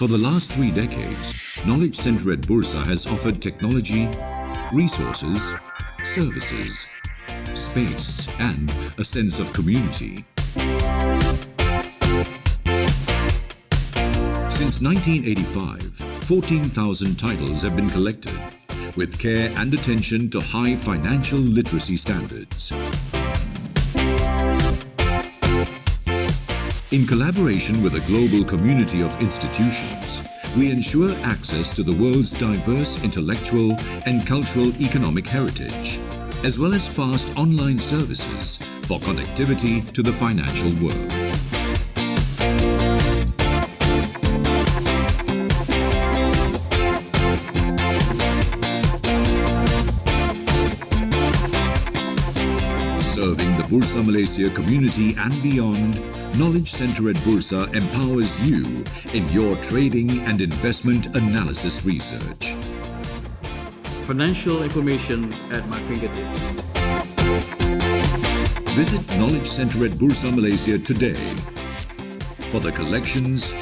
For the last three decades, Knowledge Center at Bursa has offered technology, resources, services, space, and a sense of community. Since 1985, 14,000 titles have been collected with care and attention to high financial literacy standards. In collaboration with a global community of institutions, we ensure access to the world's diverse intellectual and cultural economic heritage, as well as fast online services for connectivity to the financial world. Bursa Malaysia community and beyond, Knowledge Center at Bursa empowers you in your trading and investment analysis research. Financial information at my fingertips. Visit Knowledge Center at Bursa Malaysia today for the collections,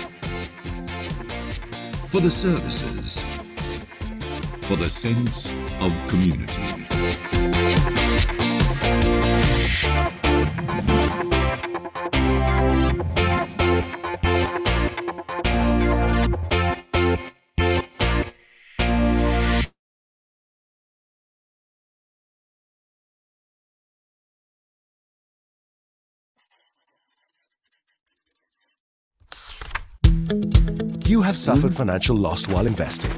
for the services, for the sense of community. Have suffered financial loss while investing.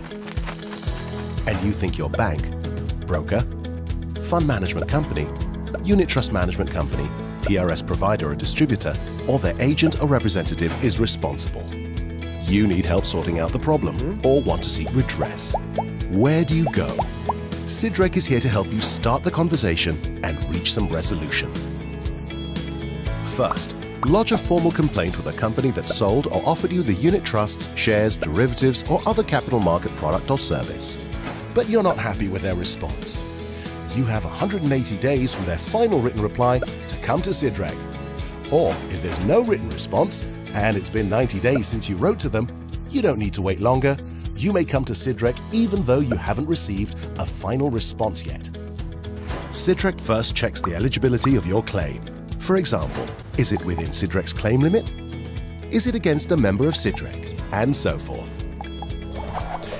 And you think your bank, broker, fund management company, unit trust management company, PRS provider or distributor, or their agent or representative is responsible. You need help sorting out the problem or want to seek redress. Where do you go? Sidrek is here to help you start the conversation and reach some resolution. First, lodge a formal complaint with a company that sold or offered you the unit trusts, shares, derivatives, or other capital market product or service. But you're not happy with their response. You have 180 days from their final written reply to come to Sidreg. Or if there's no written response, and it's been 90 days since you wrote to them, you don't need to wait longer. You may come to Sidrek even though you haven't received a final response yet. Sidrek first checks the eligibility of your claim. For example, is it within Sidrek's claim limit? Is it against a member of Sidrek? And so forth.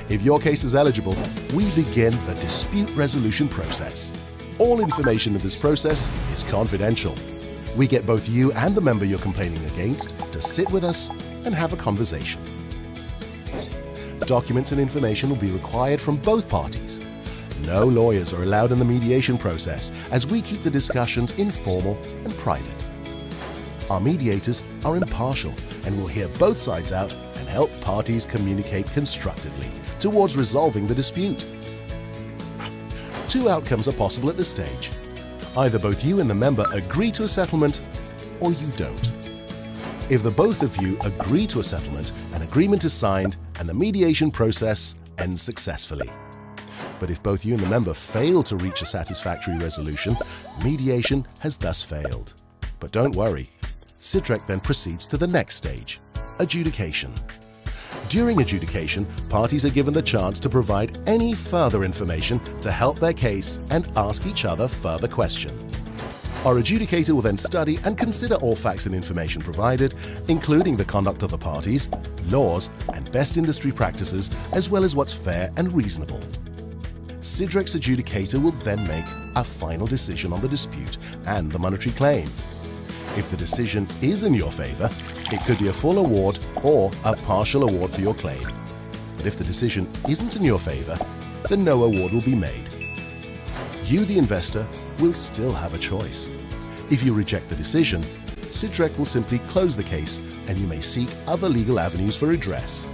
If your case is eligible, we begin the dispute resolution process. All information in this process is confidential. We get both you and the member you're complaining against to sit with us and have a conversation. Documents and information will be required from both parties. No lawyers are allowed in the mediation process as we keep the discussions informal and private. Our mediators are impartial and will hear both sides out and help parties communicate constructively towards resolving the dispute. Two outcomes are possible at this stage. Either both you and the member agree to a settlement or you don't. If the both of you agree to a settlement, an agreement is signed and the mediation process ends successfully. But if both you and the member fail to reach a satisfactory resolution, mediation has thus failed. But don't worry, Sidrek then proceeds to the next stage, adjudication. During adjudication, parties are given the chance to provide any further information to help their case and ask each other further questions. Our adjudicator will then study and consider all facts and information provided, including the conduct of the parties, laws, and best industry practices, as well as what's fair and reasonable. Sidrek's adjudicator will then make a final decision on the dispute and the monetary claim. If the decision is in your favor, it could be a full award or a partial award for your claim. But if the decision isn't in your favor, then no award will be made. You, the investor, will still have a choice. If you reject the decision, Sidrek will simply close the case and you may seek other legal avenues for redress.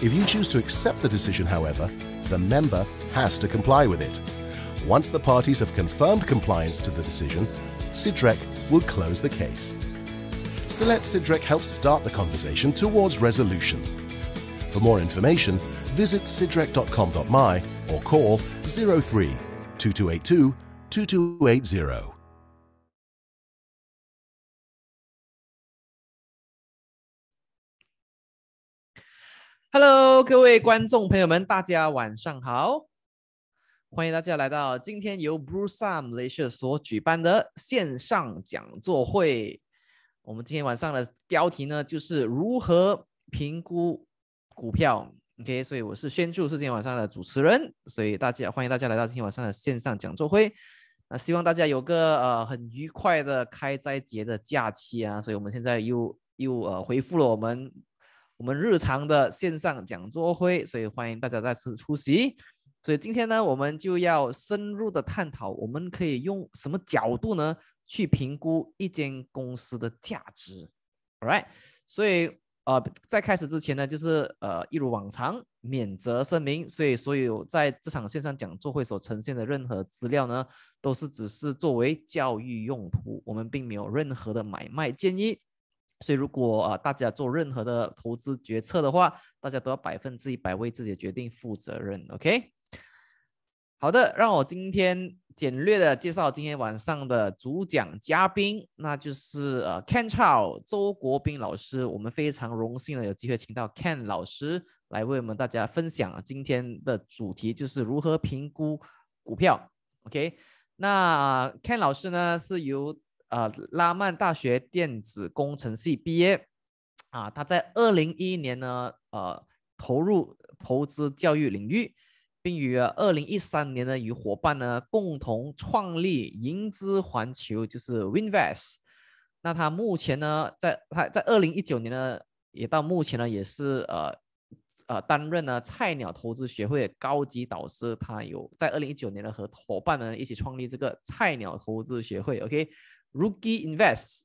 If you choose to accept the decision, however, the member has to comply with it. Once the parties have confirmed compliance to the decision, Sidrek will close the case. So let Sidrek help start the conversation towards resolution. For more information, visit sidrek.com.my or call 03 2282 2280. Hello，各位观众朋友们，大家晚上好！ 欢迎大家来到今天由 Bruce Sam Malaysia 所举办的线上讲座会。我们今天晚上的标题呢，就是如何评估股票。OK，所以我是宣祝是今天晚上的主持人，所以大家欢迎大家来到今天晚上的线上讲座会。那希望大家有个呃很愉快的开斋节的假期啊！所以我们现在又又呃回复了我们。我们日常的线上讲座会，所以欢迎大家再次出席。所以今天呢，我们就要深入的探讨，我们可以用什么角度呢去评估一间公司的价值？All right，所以呃，在开始之前呢，就是呃，一如往常，免责声明。所以所有在这场线上讲座会所呈现的任何资料呢，都是只是作为教育用途，我们并没有任何的买卖建议。所以，如果啊大家做任何的投资决策的话，大家都要百分之一百为自己的决定负责任。OK，好的，让我今天简略的介绍今天晚上的主讲嘉宾，那就是呃 Ken Chow 周国斌老师。我们非常荣幸的有机会请到 Ken 老师来为我们大家分享今天的主题，就是如何评估股票。OK，那 Ken 老师呢是由呃，拉曼大学电子工程系毕业，啊，他在二零一一年呢，呃，投入投资教育领域，并于二零一三年呢，与伙伴呢共同创立盈资环球，就是 Winvest。那他目前呢，在他在二零一九年呢，也到目前呢，也是呃呃担任了菜鸟投资学会的高级导师。他有在二零一九年呢，和伙伴们一起创立这个菜鸟投资学会。OK。Rookie Invest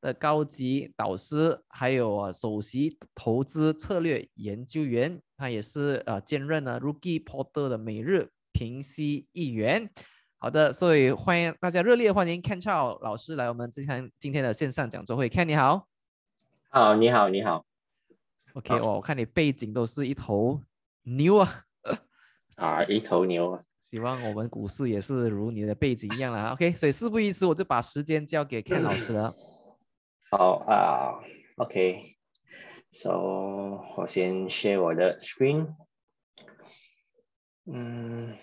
的高级导师，还有首席投资策略研究员，他也是呃兼任了 Rookie Porter 的每日评析一员。好的，所以欢迎大家热烈欢迎 Ken Chow 老师来我们今天今天的线上讲座会。Ken 你好，好，你好，你好。OK，哦，我看你背景都是一头牛啊，啊，一头牛啊。希望我们股市也是如你的背景一样啦。OK，所以事不宜迟，我就把时间交给 Ken 老师了。好啊，OK，So 我先 share 我的 screen。嗯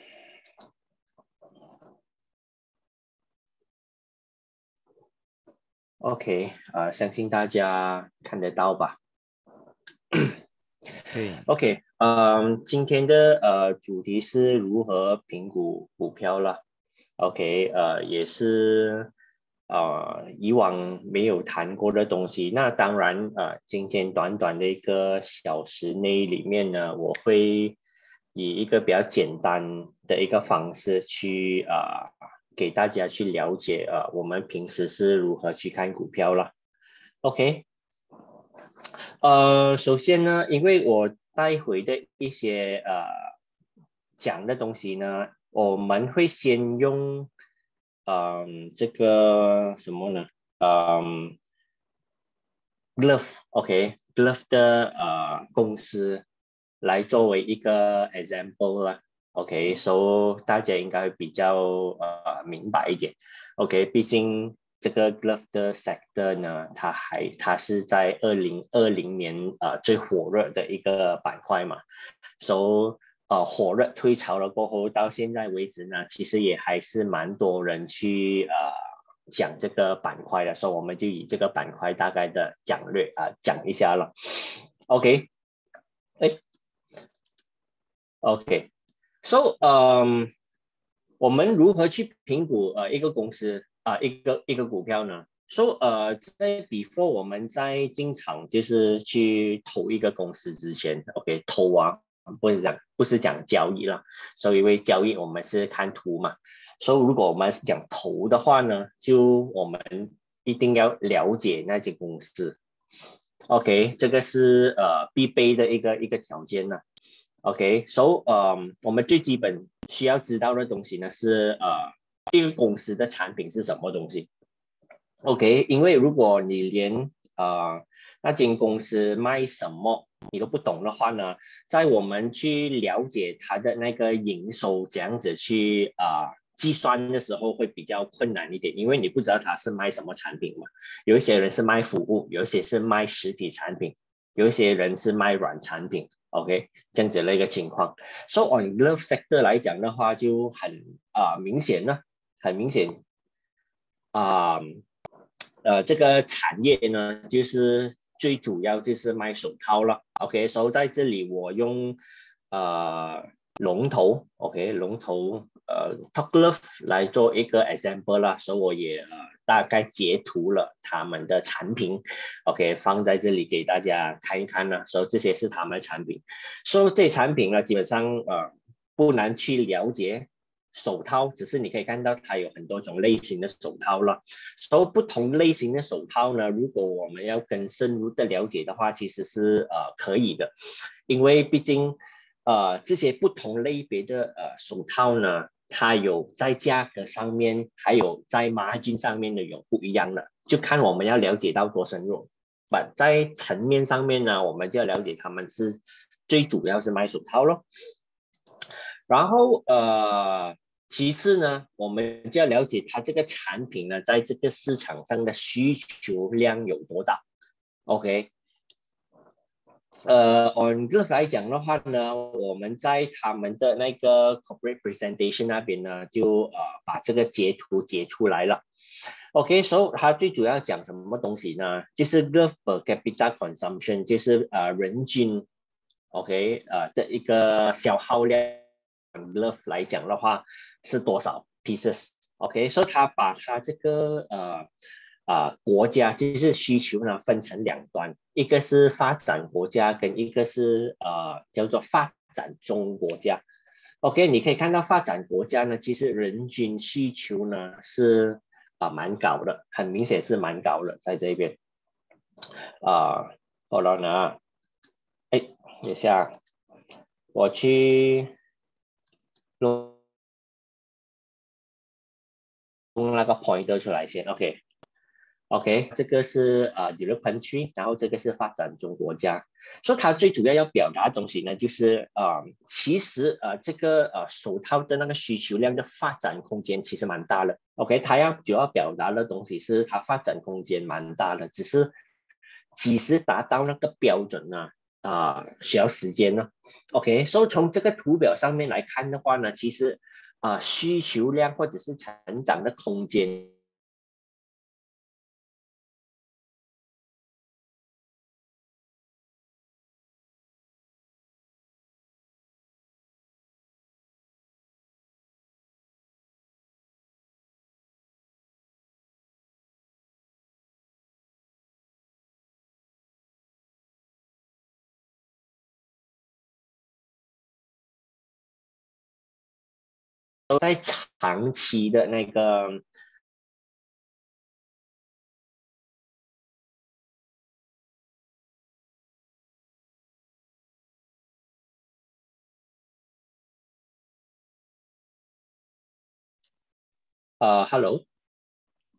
，OK，啊，相信大家看得到吧？对，OK。嗯，今天的呃主题是如何评估股票了，OK，呃也是啊以往没有谈过的东西。那当然啊，今天短短的一个小时内里面呢，我会以一个比较简单的一个方式去啊给大家去了解啊我们平时是如何去看股票了，OK，呃首先呢，因为我带回的一些呃讲的东西呢，我们会先用嗯这个什么呢？嗯，Glove，OK，Glove 的呃公司来作为一个 example 啦，OK，so 大家应该比较呃明白一点，OK，毕竟。这个 glove 的 sector 呢，它还它是在二零二零年啊最火热的一个板块嘛，所以呃火热退潮了过后，到现在为止呢，其实也还是蛮多人去呃讲这个板块的，所以我们就以这个板块大概的讲略啊讲一下了。OK，哎，OK，so 嗯，我们如何去评估呃一个公司？啊，一个一个股票呢，说呃，在 before 我们在进场就是去投一个公司之前，OK，投啊，不是讲不是讲交易了，所以因为交易我们是看图嘛，所以如果我们是讲投的话呢，就我们一定要了解那间公司，OK，这个是呃必备的一个一个条件呢，OK，so 呃，我们最基本需要知道的东西呢是呃。这个公司的产品是什么东西？OK，因为如果你连啊那间公司卖什么你都不懂的话呢，在我们去了解它的那个营收这样子去啊计算的时候会比较困难一点，因为你不知道它是卖什么产品嘛。有一些人是卖服务，有一些是卖实体产品，有一些人是卖软产品 OK，这样子的一个情况。So on glove sector 来讲的话，就很啊明显呢，很明显啊，呃，这个产业呢，就是最主要就是卖手套了。OK，所以在这里我用呃龙头，OK，龙头呃 Top Glove 来做一个 example 啦，所以我也呃大概截图了他们的产品，OK，放在这里给大家看一看呢。所以这些是他们的产品，所以这产品呢，基本上呃不难去了解。手套只是你可以看到它有很多种类型的手套了，所以不同类型的手套呢，如果我们要更深入的了解的话，其实是呃可以的，因为毕竟呃这些不同类别的呃手套呢，它有在价格上面，还有在 margin 上面的有不一样的，就看我们要了解到多深入。不在层面上面呢，我们就要了解他们是最主要是卖手套咯，然后呃。其次呢，我们就要了解它这个产品呢，在这个市场上的需求量有多大。OK，呃，on glove 来讲的话呢，我们在他们的那个 corporate presentation 那边呢，就呃把这个截图截出来了。OK，so 它最主要讲什么东西呢？就是 glove per capita consumption，就是呃人均，OK，呃的一个消耗量。glove 来讲的话。是多少 pieces？OK，所以他把他这个呃啊国家就是需求呢分成两端，一个是发展国家，跟一个是呃叫做发展中国家。OK，你可以看到发展国家呢，其实人均需求呢是啊蛮高的，很明显是蛮高的，在这边啊，好了呢，哎，等一下，我去录。用那个 pointer 出来先，OK，OK，这个是呃 development，然后这个是发展中国家，所以它最主要要表达的东西呢，就是呃，其实呃这个呃手套的那个需求量的发展空间其实蛮大的，OK，它要主要表达的东西是它发展空间蛮大的，只是几时达到那个标准呢？啊，需要时间呢，OK，所以从这个图表上面来看的话呢，其实。啊，需求量或者是成长的空间，都在长期的那个，呃，Hello，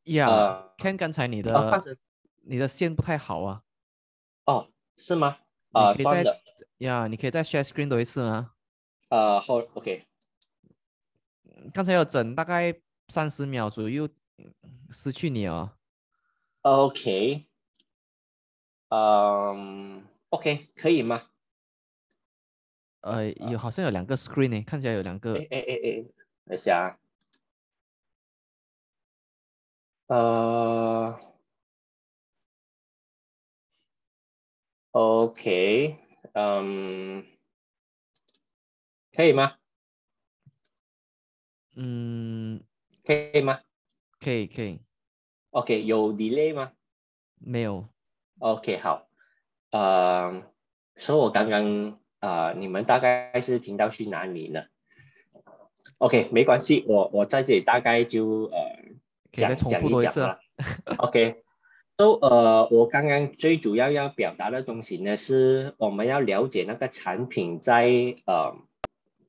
呀，Ken，刚才你的你的线不太好啊。哦，是吗？啊，可以再呀，你可以再 share screen 多一次吗？呃，好，OK。刚才有整大概三十秒左右失去你哦。OK，嗯，OK，可以吗？呃，有好像有两个 screen 呢，看起来有两个。哎哎哎哎，等一下。呃，OK，嗯，可以吗？嗯，可以吗？可以，可以。OK，有 delay 吗？没有。OK，好。呃，所以我刚刚啊，你们大概是听到去哪里呢？OK，没关系，我我在这里大概就呃讲讲一讲了。OK，都呃，我刚刚最主要要表达的东西呢，是我们要了解那个产品在呃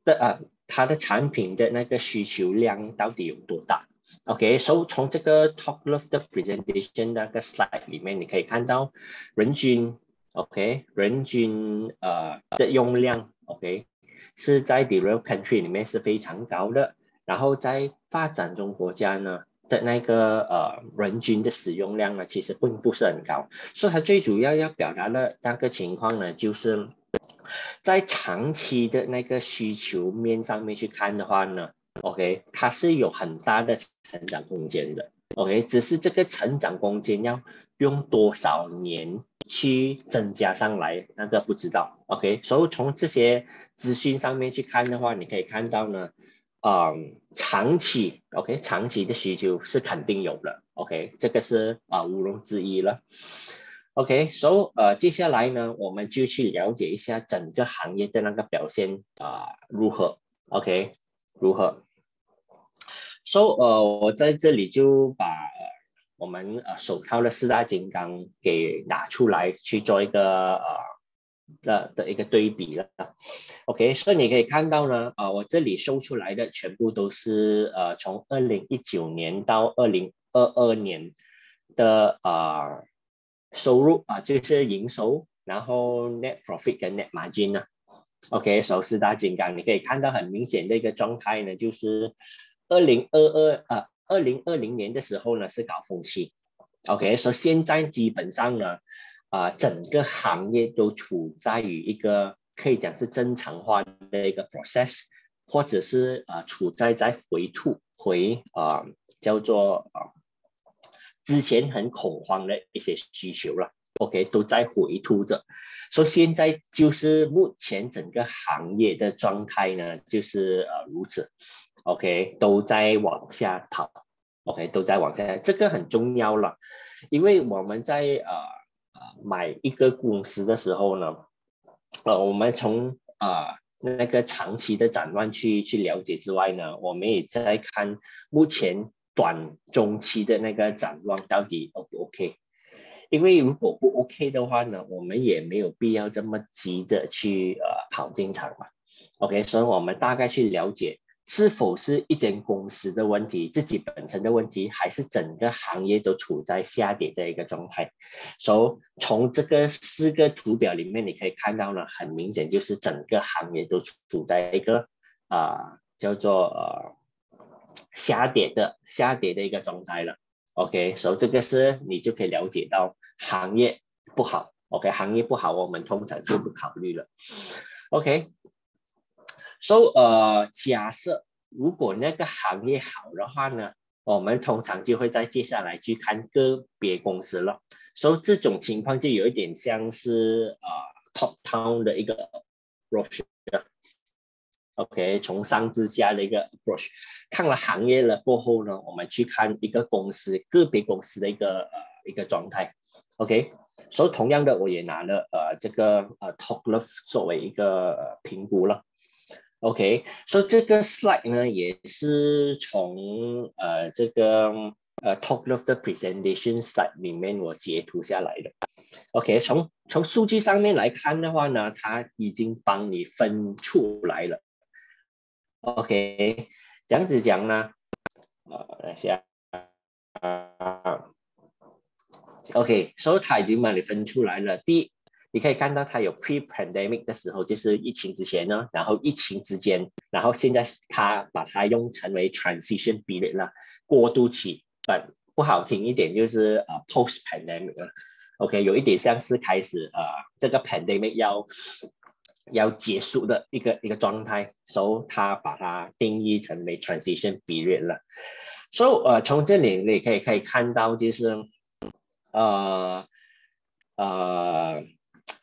的啊。它的产品的那个需求量到底有多大？OK，所以从这个 Top Glove 的 presentation 那个 slide 里面，你可以看到人均 OK，人均呃的用量 OK 是在 developed country 里面是非常高的，然后在发展中国家呢的那个呃人均的使用量呢其实并不是很高，所以它最主要要表达的那个情况呢就是在长期的那个需求面上面去看的话呢，OK，它是有很大的成长空间的，OK，只是这个成长空间要用多少年去增加上来，那个不知道，OK，所以从这些资讯上面去看的话，你可以看到呢，嗯，长期，OK，长期的需求是肯定有的，OK，这个是啊毋庸置疑了。OK，so 呃，接下来呢，我们就去了解一下整个行业的那个表现啊如何？OK，如何？So 呃，我在这里就把我们呃手套的四大金刚给拿出来去做一个呃的的一个对比了。OK，所以你可以看到呢，啊，我这里收出来的全部都是呃从二零一九年到二零二二年的啊。收入啊，就是营收，然后 net profit 跟 net margin 呢，OK，首四大金刚，你可以看到很明显的一个状态呢，就是二零二二啊，二零二零年的时候呢是高峰期，OK，所以现在基本上呢，啊，整个行业都处在于一个可以讲是正常化的一个 process，或者是啊处在在回吐回啊叫做啊。之前很恐慌的一些需求了，OK，都在回吐着，所以现在就是目前整个行业的状态呢，就是呃如此，OK，都在往下跑，OK，都在往下，这个很重要了，因为我们在呃呃买一个公司的时候呢，呃，我们从啊那个长期的展望去去了解之外呢，我们也在看目前。短中期的那个展望到底 O 不 OK？因为如果不 OK 的话呢，我们也没有必要这么急着去呃跑进场嘛。OK，所以我们大概去了解是否是一间公司的问题，自己本身的问题，还是整个行业都处在下跌的一个状态。所以从这个四个图表里面，你可以看到呢，很明显就是整个行业都处在一个啊叫做呃。下跌的下跌的一个状态了，OK，所以这个是你就可以了解到行业不好，OK，行业不好，我们通常就不考虑了，OK，所以呃，假设如果那个行业好的话呢，我们通常就会在接下来去看个别公司了，所以这种情况就有一点像是呃 top town 的一个 approach。OK，从上至下的一个 approach，看了行业了过后呢，我们去看一个公司个别公司的一个呃一个状态。OK，所以同样的我也拿了呃这个呃 Talk Love 作为一个评估了。OK，所以这个 slide 呢也是从呃这个呃 Talk Love 的 presentation slide 里面我截图下来的。OK，从从数据上面来看的话呢，它已经帮你分出来了。OK，这样子讲呢，啊，下啊，OK，所以它已经帮你分出来了。第一，你可以看到它有 pre-pandemic 的时候，就是疫情之前呢，然后疫情之间，然后现在它把它用成为 transition period 了，过渡期。但不好听一点就是啊，post-pandemic 了。OK，有一点像是开始啊，这个 pandemic 要。要结束的一个一个状态，所以他把它定义成为 transition period 了。所以呃，从这里你可以可以看到，就是呃呃，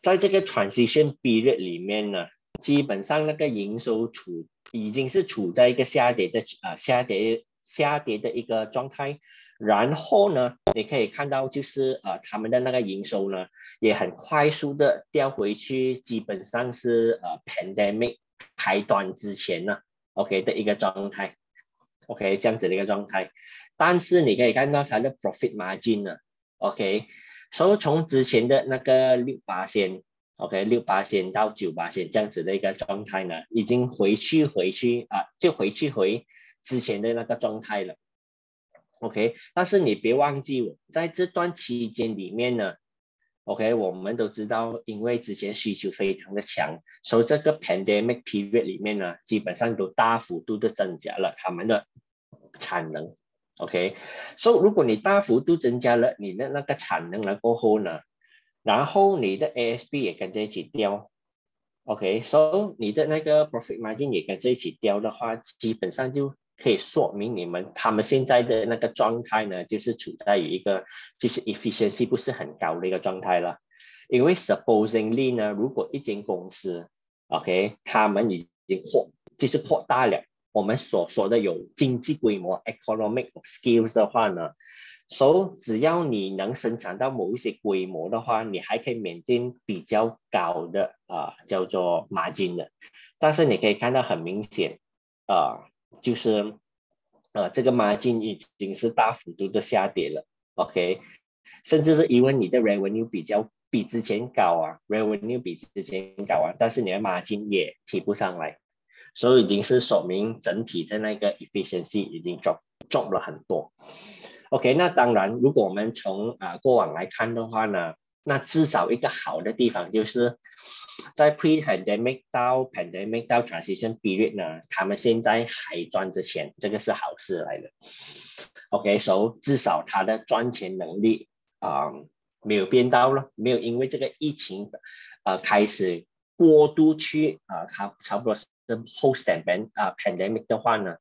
在这个 transition period 里面呢，基本上那个营收处已经是处在一个下跌的啊下跌下跌的一个状态。然后呢，你可以看到，就是呃，他们的那个营收呢，也很快速的掉回去，基本上是呃，pandemic 开端之前呢，OK 的一个状态，OK 这样子的一个状态。但是你可以看到它的 profit margin 呢，OK，所以从之前的那个六八线，OK 六八线到九八线这样子的一个状态呢，已经回去回去啊，就回去回之前的那个状态了。OK，但是你别忘记，在这段期间里面呢，OK，我们都知道，因为之前需求非常的强，所以这个 pandemic period 里面呢，基本上都大幅度的增加了他们的产能。OK，所以如果你大幅度增加了你的那个产能了过后呢，然后你的 ASP 也跟着一起掉 OK，so 你的那个 profit margin 也跟着一起掉的话，基本上就可以说明你们他们现在的那个状态呢，就是处在于一个其实 efficiency 不是很高的一个状态了。因为 supposingly 呢，如果一间公司 OK，他们已经扩就是扩大了，我们所说的有经济规模 economic skills 的话呢。所以只要你能生产到某一些规模的话，你还可以免进比较高的啊叫做马金的。但是你可以看到很明显啊，就是呃这个马金已经是大幅度的下跌了。OK，甚至是因为你的 revenue 比较比之前高啊，revenue 比之前高啊，但是你的马金也提不上来，所以已经是说明整体的那个 efficiency 已经 drop drop 了很多。OK，那当然，如果我们从啊过往来看的话呢，那至少一个好的地方就是在 pre-pandemic 到 pandemic 到 transition period 呢，他们现在还赚着钱，这个是好事来的。OK，so 至少他的赚钱能力啊没有变到了，没有因为这个疫情啊开始过度去啊，差差不多是 post pandemic 啊 pandemic 的话呢，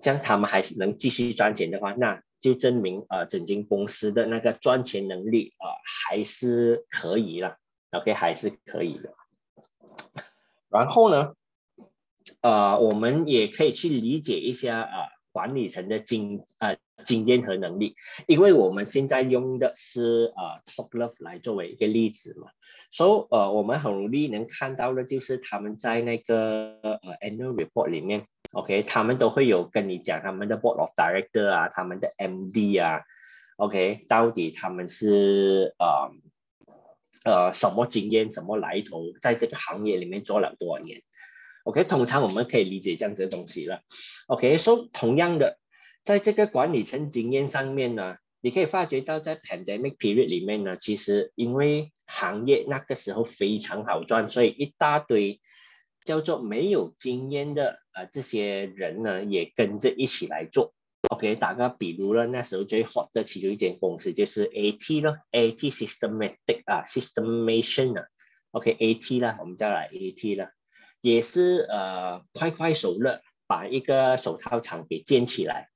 这样他们还是能继续赚钱的话，那就证明啊，整间公司的那个赚钱能力啊还是可以了，OK 还是可以的。然后呢，呃，我们也可以去理解一下啊，管理层的经啊经验和能力，因为我们现在用的是啊 Top Love 来作为一个例子嘛，所以呃，我们很容易能看到的就是他们在那个呃 Annual Report 里面。OK，他们都会有跟你讲他们的 Board of Director 啊，他们的 MD 啊，OK，到底他们是呃呃什么经验、什么来头，在这个行业里面做了多少年？OK，通常我们可以理解这样子的东西了。OK，说同样的，在这个管理层经验上面呢，你可以发觉到在 Pandemic Period 里面呢，其实因为行业那个时候非常好赚，所以一大堆。叫做没有经验的啊，这些人呢也跟着一起来做。OK，打个比如呢，那时候最火的其中一间公司就是 AT 咯，AT Systematic 啊，Systemation 啊，OK，AT 啦，我们叫来 AT 啦，也是呃快快手了，把一个手套厂给建起来。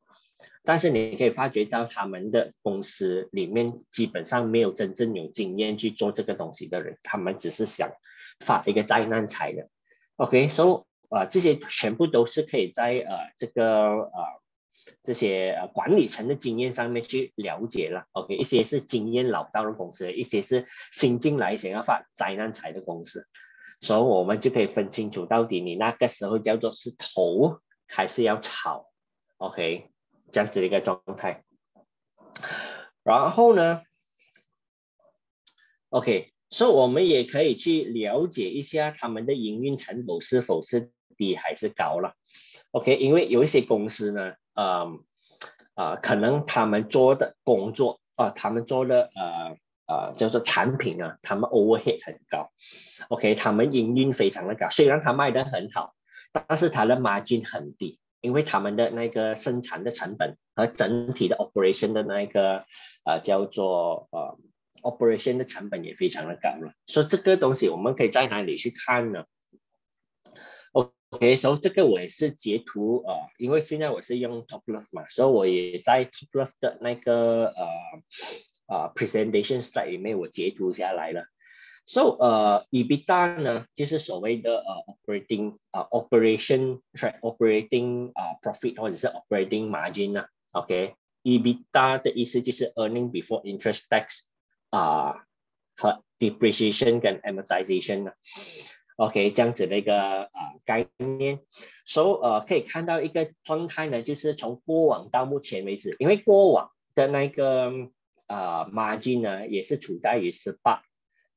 但是你可以发觉到他们的公司里面基本上没有真正有经验去做这个东西的人，他们只是想发一个灾难财的。OK，so 啊，这些全部都是可以在呃这个呃这些呃管理层的经验上面去了解了。OK，一些是经验老道的公司，一些是新进来想要发灾难财的公司，所以我们就可以分清楚到底你那个时候叫做是投还是要炒。OK，这样子的一个状态。然后呢，OK。所以，我们也可以去了解一下他们的营运成本是否是低还是高了。OK，因为有一些公司呢，呃，啊，可能他们做的工作啊，他们做的呃呃叫做产品啊，他们 overhead 很高。OK，他们营运非常的高，虽然他卖的很好，但是他的 margin 很低，因为他们的那个生产的成本和整体的 operation 的那个呃叫做呃。operation 的成本也非常的高了，所以这个东西我们可以在哪里去看呢 ？OK，所以这个我也是截图啊，因为现在我是用 Top Love 嘛，所以我也在 Top Love 的那个呃啊 presentation slide 里面我截图下来了。So 呃，EBITDA 呢就是所谓的呃 operating 啊 operation，right，operating 啊 profit 或者是 operating margin 呢，OK，EBITDA 的意思就是 earning before interest tax。啊，和 depreciation 跟 amortization 呢 ，OK，这样子的一个啊概念，所以呃可以看到一个状态呢，就是从过往到目前为止，因为过往的那个啊 margin 呢也是处在于十八。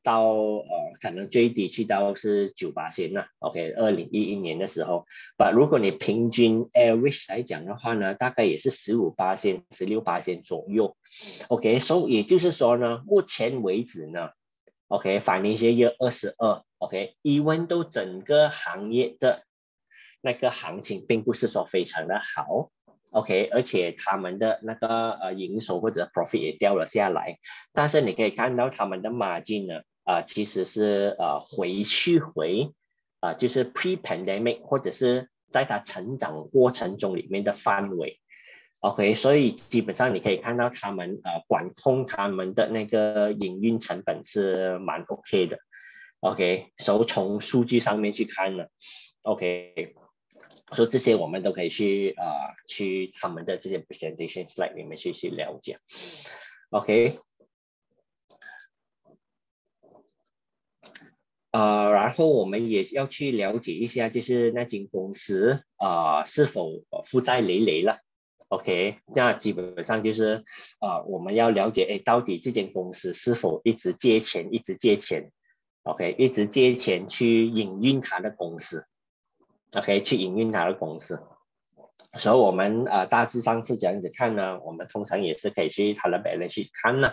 到呃，可能最低去到是九八线了。OK，二零一一年的时候，把如果你平均 average 来讲的话呢，大概也是十五八线、十六八线左右。OK，所以也就是说呢，目前为止呢，OK，反映些约二十二。OK，一温都整个行业的那个行情并不是说非常的好。OK，而且他们的那个呃营收或者 profit 也掉了下来，但是你可以看到他们的 margin 呢，啊其实是呃回去回啊，就是 pre-pandemic 或者是在它成长过程中里面的范围。OK，所以基本上你可以看到他们呃管控他们的那个营运成本是蛮 OK 的。OK，所以从数据上面去看呢，OK，所以这些我们都可以去啊去他们的这些 presentation slide 里面去去了解。OK，呃，然后我们也要去了解一下，就是那间公司啊是否负债累累了。OK，那基本上就是啊，我们要了解，哎，到底这间公司是否一直借钱，一直借钱，OK，一直借钱去营运他的公司，OK，去营运他的公司。所以，我们啊大致上是这样子看呢，我们通常也是可以去他的 balance 去看呢。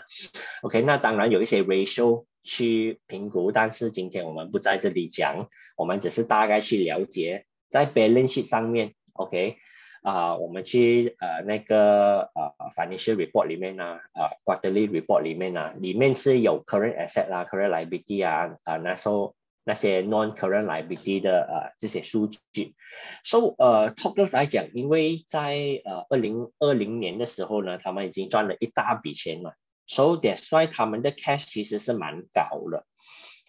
OK，那当然有一些 ratio 去评估，但是今天我们不在这里讲，我们只是大概去了解在 balance 上面，OK。啊，我们去呃那个呃 financial report 里面呢，啊 quarterly report 里面呢，里面是有 current asset 啦，current liability 啊，啊那时候那些 non current liability 的呃这些数据。So 呃 total 来讲，因为在呃二零二零年的时候呢，他们已经赚了一大笔钱了，So that's why 他们的 cash 其实是蛮高的。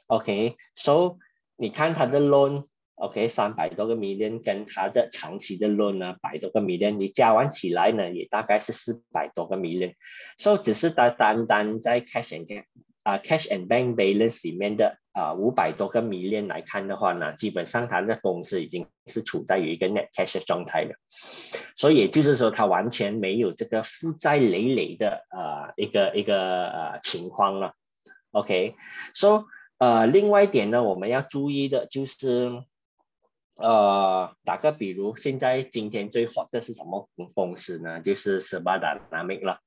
OK，So 你看他的 loan。OK，三百多个 million 跟他的长期的 loan 呢，百多个 million，你加完起来呢，也大概是四百多个 million。所以只是单单单在 cash and 啊 cash and bank balance 里面的啊五百多个 million 来看的话呢，基本上他的公司已经是处在于一个 net cash 的状态了。所以也就是说，他完全没有这个负债累累的啊一个一个呃情况了。OK，so 呃另外一点呢，我们要注意的就是。呃，打个比如，现在今天最火的是什么公司呢？就是 s b a d a n a m i c 了。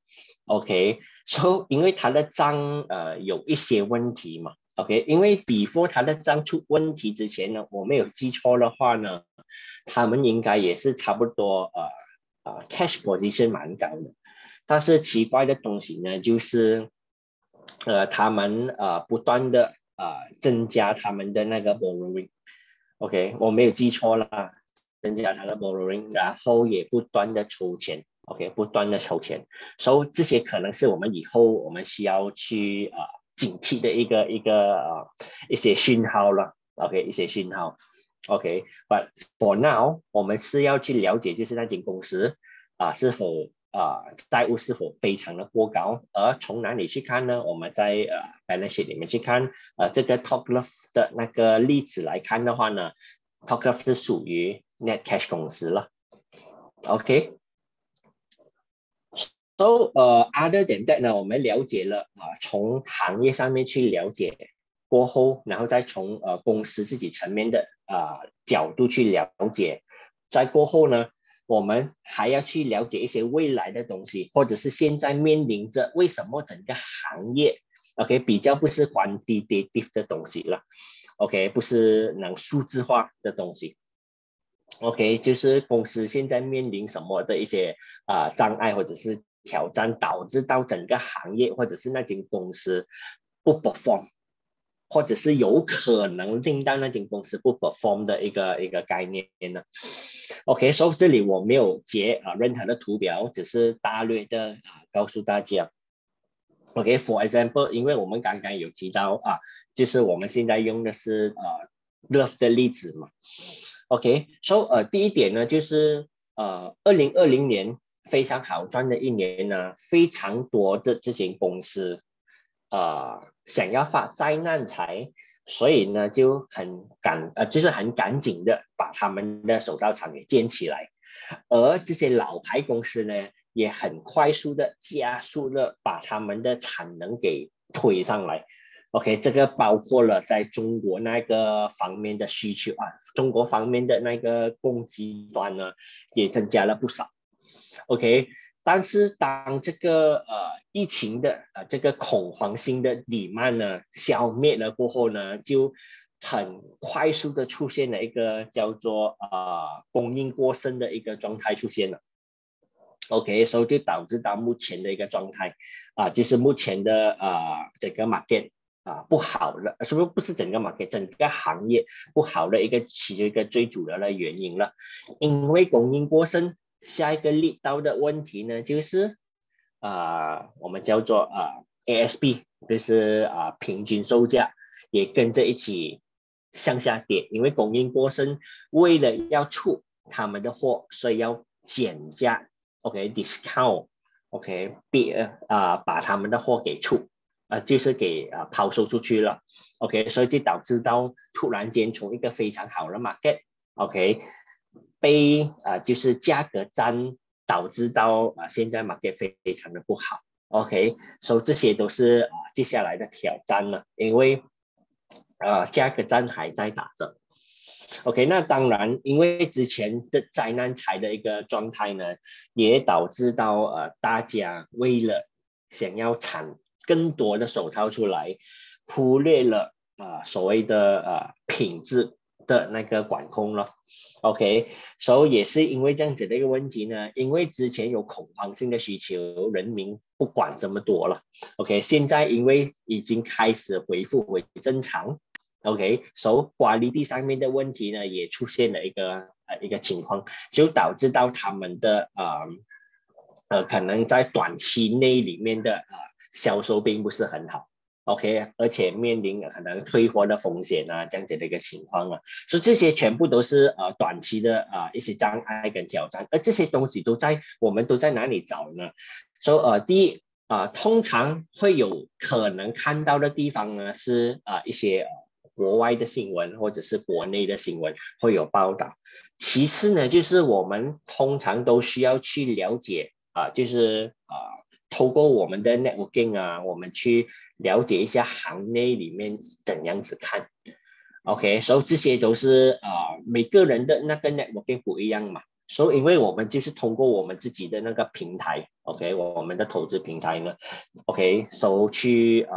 OK，so 因为它的账呃有一些问题嘛。OK，因为 before 它的账出问题之前呢，我没有记错的话呢，他们应该也是差不多呃呃 cash position 蛮高的。但是奇怪的东西呢，就是呃他们呃不断的呃增加他们的那个 borrowing。OK，我没有记错啦，增加他的 borrowing，然后也不断的抽钱，OK，不断的抽钱，所以这些可能是我们以后我们需要去啊警惕的一个一个啊一些讯号了，OK，一些讯号，OK，But for now，我们是要去了解就是那间公司啊是否啊债务是否非常的过高，而从哪里去看呢？我们在呃 balance sheet 里面去看，呃这个 top left 的那个例子来看的话呢，top left 是属于 net cash 公司了，OK。So 呃 other than that 呢，我们了解了啊，从行业上面去了解过后，然后再从呃公司自己层面的啊角度去了解，在过后呢。我们还要去了解一些未来的东西，或者是现在面临着为什么整个行业，OK，比较不是关滴滴滴的东西了，OK，不是能数字化的东西，OK，就是公司现在面临什么的一些啊障碍或者是挑战，导致到整个行业或者是那间公司不 perform。或者是有可能令到那间公司不 perform 的一个一个概念呢？OK，所以这里我没有截啊任何的图表，只是大略的啊告诉大家。OK，for example，因为我们刚刚有提到啊，就是我们现在用的是呃 Love 的例子嘛。OK，so 呃第一点呢，就是呃二零二零年非常好赚的一年呢，非常多的这些公司啊。想要发灾难财，所以呢就很赶呃，就是很赶紧的把他们的手稻厂给建起来，而这些老牌公司呢也很快速的加速的把他们的产能给推上来。OK，这个包括了在中国那个方面的需求啊，中国方面的那个供给端呢也增加了不少。OK。但是当这个呃疫情的呃这个恐慌性的弥漫呢消灭了过后呢，就很快速的出现了一个叫做啊供应过剩的一个状态出现了。OK，所以就导致到目前的一个状态啊，就是目前的啊整个 market 啊不好的，是不是不是整个 market 整个行业不好的一个其中一个最主要的原因了？因为供应过剩，下一个力道的问题呢，就是啊我们叫做啊 ASP，就是啊平均售价也跟着一起向下跌，因为供应过剩，为了要出他们的货，所以要减价，OK，discount，OK，别啊把他们的货给出。啊，就是给啊抛售出去了，OK，所以就导致到突然间从一个非常好的 market，OK，被啊就是价格战导致到啊现在 market 非常的不好，OK，所以这些都是啊接下来的挑战了，因为啊价格战还在打着，OK，那当然因为之前的灾难财的一个状态呢，也导致到呃大家为了想要产。更多的手套出来，忽略了啊所谓的呃品质。的那个管控了，OK，所以也是因为这样子的一个问题呢，因为之前有恐慌性的需求，人民不管这么多了，OK，现在因为已经开始恢复回正常，OK，所以管理地上面的问题呢也出现了一个呃一个情况，就导致到他们的呃呃可能在短期内里面的呃。销售并不是很好。，OK，而且面临可能退货的风险啊，这样子的一个情况啊，所以这些全部都是呃短期的啊一些障碍跟挑战，而这些东西都在我们都在哪里找呢？所以呃第一啊，通常会有可能看到的地方呢是啊一些国外的新闻或者是国内的新闻会有报道，其次呢就是我们通常都需要去了解啊，就是啊。透过我们的 networking 啊，我们去了解一下行内里面怎样子看，OK，所以这些都是啊每个人的那个 networking 不一样嘛，所以因为我们就是通过我们自己的那个平台，OK，我们的投资平台呢，OK，所以去啊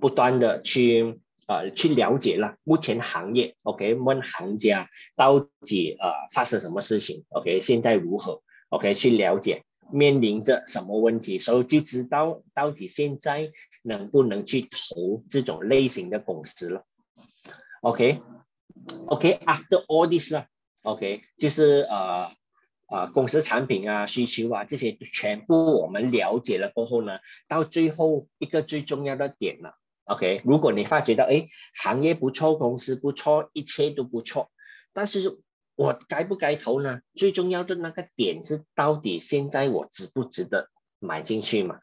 不断的去啊去了解了目前行业，OK，问行家到底啊发生什么事情，OK，现在如何，OK，去了解。面临着什么问题，所以就知道到底现在能不能去投这种类型的公司了。OK，OK，After all this 了，OK，就是呃呃公司产品啊、需求啊这些全部我们了解了过后呢，到最后一个最重要的点了。OK，如果你发觉到哎行业不错、公司不错、一切都不错，但是。我该不该投呢？最重要的那个点是，到底现在我值不值得买进去嘛？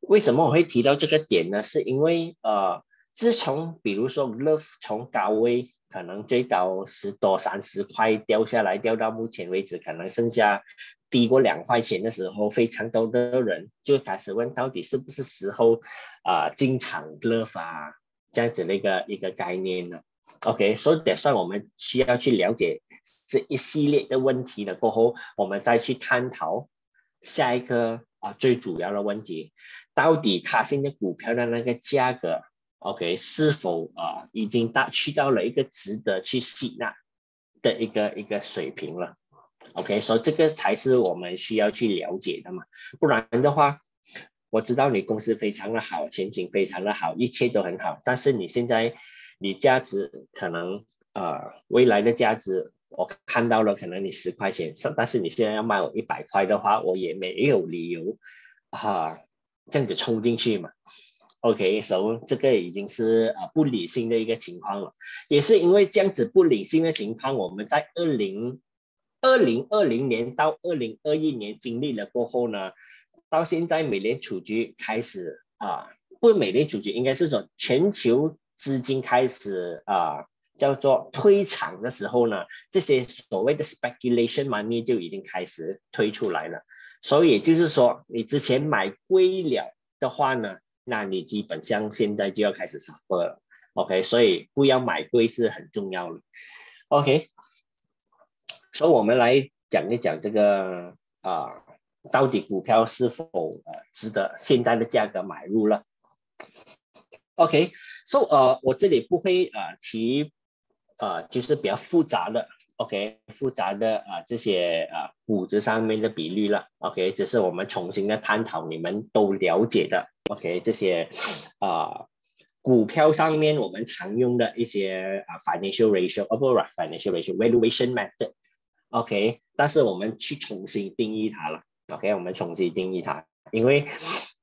为什么我会提到这个点呢？是因为呃，自从比如说 Love 从高位可能最高十多三十块掉下来，掉到目前为止可能剩下低过两块钱的时候，非常多的人就开始问，到底是不是时候啊进场 Love 啊这样子的一个一个概念呢？OK，所以得算我们需要去了解。这一系列的问题了过后，我们再去探讨下一个啊最主要的问题，到底它现在股票的那个价格，OK 是否啊已经到去到了一个值得去吸纳的一个一个水平了？OK，所以这个才是我们需要去了解的嘛，不然的话，我知道你公司非常的好，前景非常的好，一切都很好，但是你现在你价值可能啊未来的价值。我看到了，可能你十块钱，但是你现在要卖我一百块的话，我也没有理由啊这样子冲进去嘛。OK，所以这个已经是啊不理性的一个情况了。也是因为这样子不理性的情况，我们在二零二零二零年到二零二一年经历了过后呢，到现在美联储局开始啊，不美联储局应该是说全球资金开始啊。叫做退场的时候呢，这些所谓的 speculation money 就已经开始推出来了。所以也就是说，你之前买贵了的话呢，那你基本上现在就要开始上货了。OK，所以不要买贵是很重要的。OK，所以我们来讲一讲这个啊，到底股票是否呃值得现在的价格买入了？OK，so 呃，我这里不会啊提。啊，就是比较复杂的，OK，复杂的啊这些啊股值上面的比率了，OK，只是我们重新的探讨你们都了解的，OK，这些啊股票上面我们常用的一些啊 financial ratio，哦不，financial ratio，valuation method，OK，但是我们去重新定义它了，OK，我们重新定义它，因为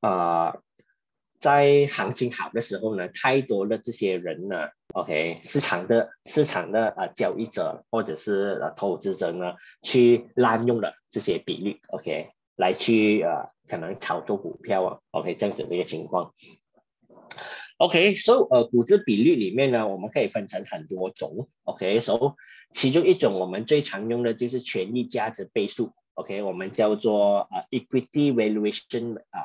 啊，在行情好的时候呢，太多的这些人呢，OK，市场的市场的啊交易者或者是呃投资者呢，去滥用了这些比率，OK，来去呃可能炒作股票啊，OK，这样子的一个情况。OK，so 呃，股值比率里面呢，我们可以分成很多种。OK，so 其中一种我们最常用的就是权益价值倍数。OK，我们叫做啊 equity valuation 啊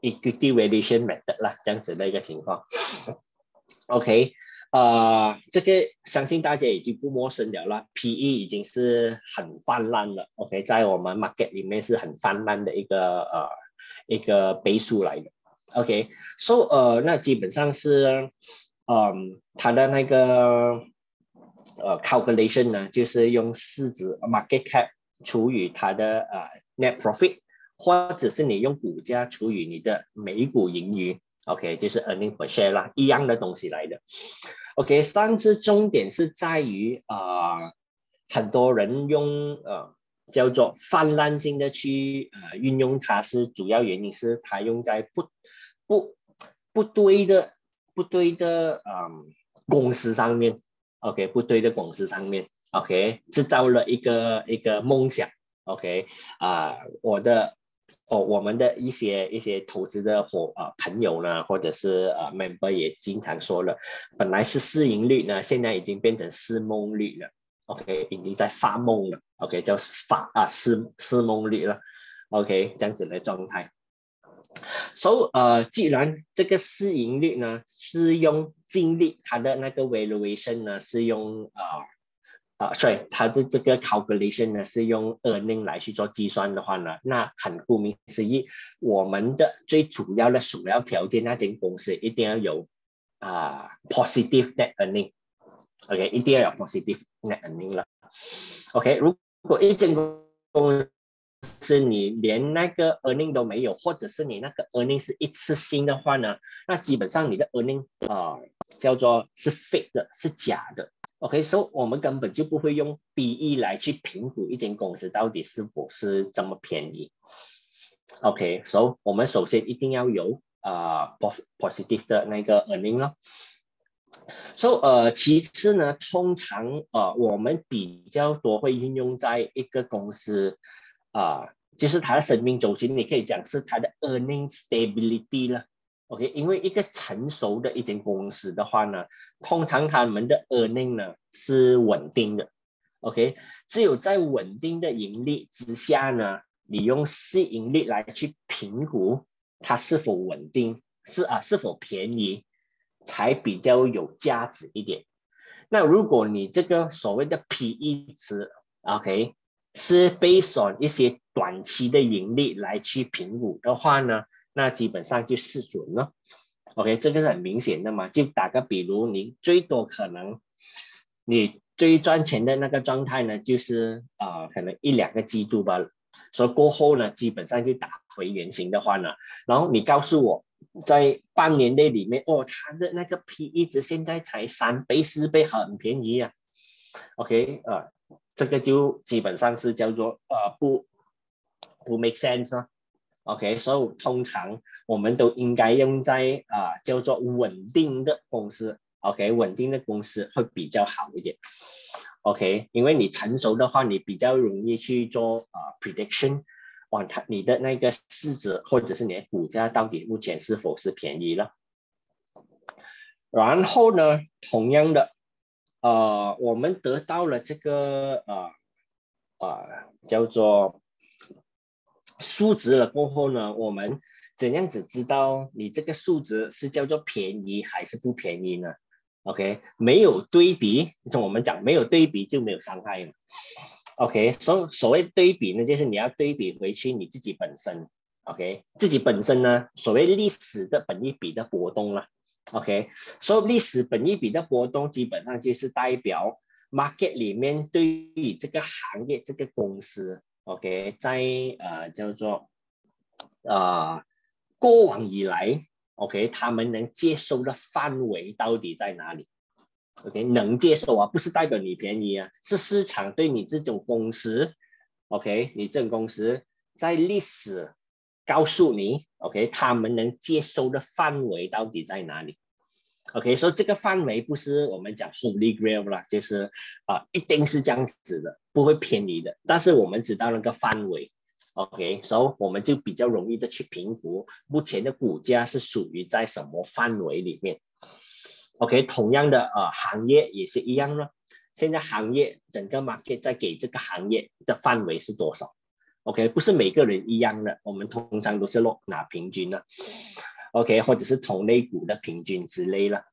equity valuation method 啦，这样子的一个情况。OK，呃，这个相信大家已经不陌生了啦，PE 已经是很泛滥了。OK，在我们 market 里面是很泛滥的一个呃一个倍数来的。OK，so 呃，那基本上是，嗯，它的那个呃 calculation 呢，就是用市值 market cap 除以它的呃 net profit，或者是你用股价除以你的每股盈余，OK，就是 earning per share 啦，一样的东西来的。OK，但是重点是在于啊，很多人用呃。叫做泛滥性的去呃运用它，是主要原因是它用在不不不对的不对的嗯公司上面，OK 不对的公司上面，OK 制造了一个一个梦想，OK 啊我的哦我们的一些一些投资的伙啊朋友呢，或者是呃 member 也经常说了，本来是市盈率呢，现在已经变成市梦率了。OK，已经在发梦了。OK，叫发啊，市市梦率了。OK，这样子的状态。So，呃，既然这个市盈率呢是用净利，它的那个 valuation 呢是用啊啊，sorry，它的这个 calculation 呢是用 earning 来去做计算的话呢，那很顾名思义，我们的最主要的首要条件，那间公司一定要有啊 positive net earning。OK，一定要有 positive net earning 了。OK，如果一间公司你连那个 earning 都没有，或者是你那个 earning 是一次性的话呢，那基本上你的 earning 啊叫做是 fake 的，是假的。OK，所以我们根本就不会用 BE 来去评估一间公司到底是否是这么便宜。OK，所以我们首先一定要有啊 positive 的那个 earning 咯。所以呃，其次呢，通常呃，我们比较多会运用在一个公司啊，就是它的生命周期，你可以讲是它的 earning stability 了。OK，因为一个成熟的一间公司的话呢，通常他们的 earning 呢是稳定的。OK，只有在稳定的盈利之下呢，你用市盈率来去评估它是否稳定，是啊，是否便宜。才比较有价值一点。那如果你这个所谓的 PE 值，OK，是 based on 一些短期的盈利来去评估的话呢，那基本上就失准了。OK，这个是很明显的嘛。就打个比如，你最多可能你最赚钱的那个状态呢，就是啊，可能一两个季度吧。所以过后呢，基本上就打回原形的话呢，然后你告诉我。在半年内里面，哦，它的那个 P 值现在才三倍四倍，很便宜啊。OK，呃，这个就基本上是叫做呃不不 make sense 啊。OK，所以通常我们都应该用在啊叫做稳定的公司。OK，稳定的公司会比较好一点。OK，因为你成熟的话，你比较容易去做啊 prediction。哇，它你的那个市值或者是你的股价到底目前是否是便宜了？然后呢，同样的，呃，我们得到了这个呃呃叫做数值了过后呢，我们怎样子知道你这个数值是叫做便宜还是不便宜呢？OK，没有对比，就我们讲没有对比就没有伤害嘛。OK，所所谓对比呢，就是你要对比回去你自己本身，OK，自己本身呢，所谓历史的本益比的波动了，OK，所以历史本益比的波动基本上就是代表 market 里面对于这个行业这个公司，OK，在呃叫做啊过往以来 OK，他们能接受的范围到底在哪里？OK，能接受啊，不是代表你便宜啊，是市场对你这种公司，OK，你这种公司在历史告诉你，OK，他们能接受的范围到底在哪里？OK，所以这个范围不是我们讲 Holy Grail 啦，就是啊，一定是这样子的，不会偏离的。但是我们知道那个范围。OK，所以我们就比较容易的去评估目前的股价是属于在什么范围里面。OK，同样的呃行业也是一样了。现在行业整个 market 在给这个行业的范围是多少？OK，不是每个人一样的，我们通常都是落拿平均的。OK，或者是同类股的平均之类了。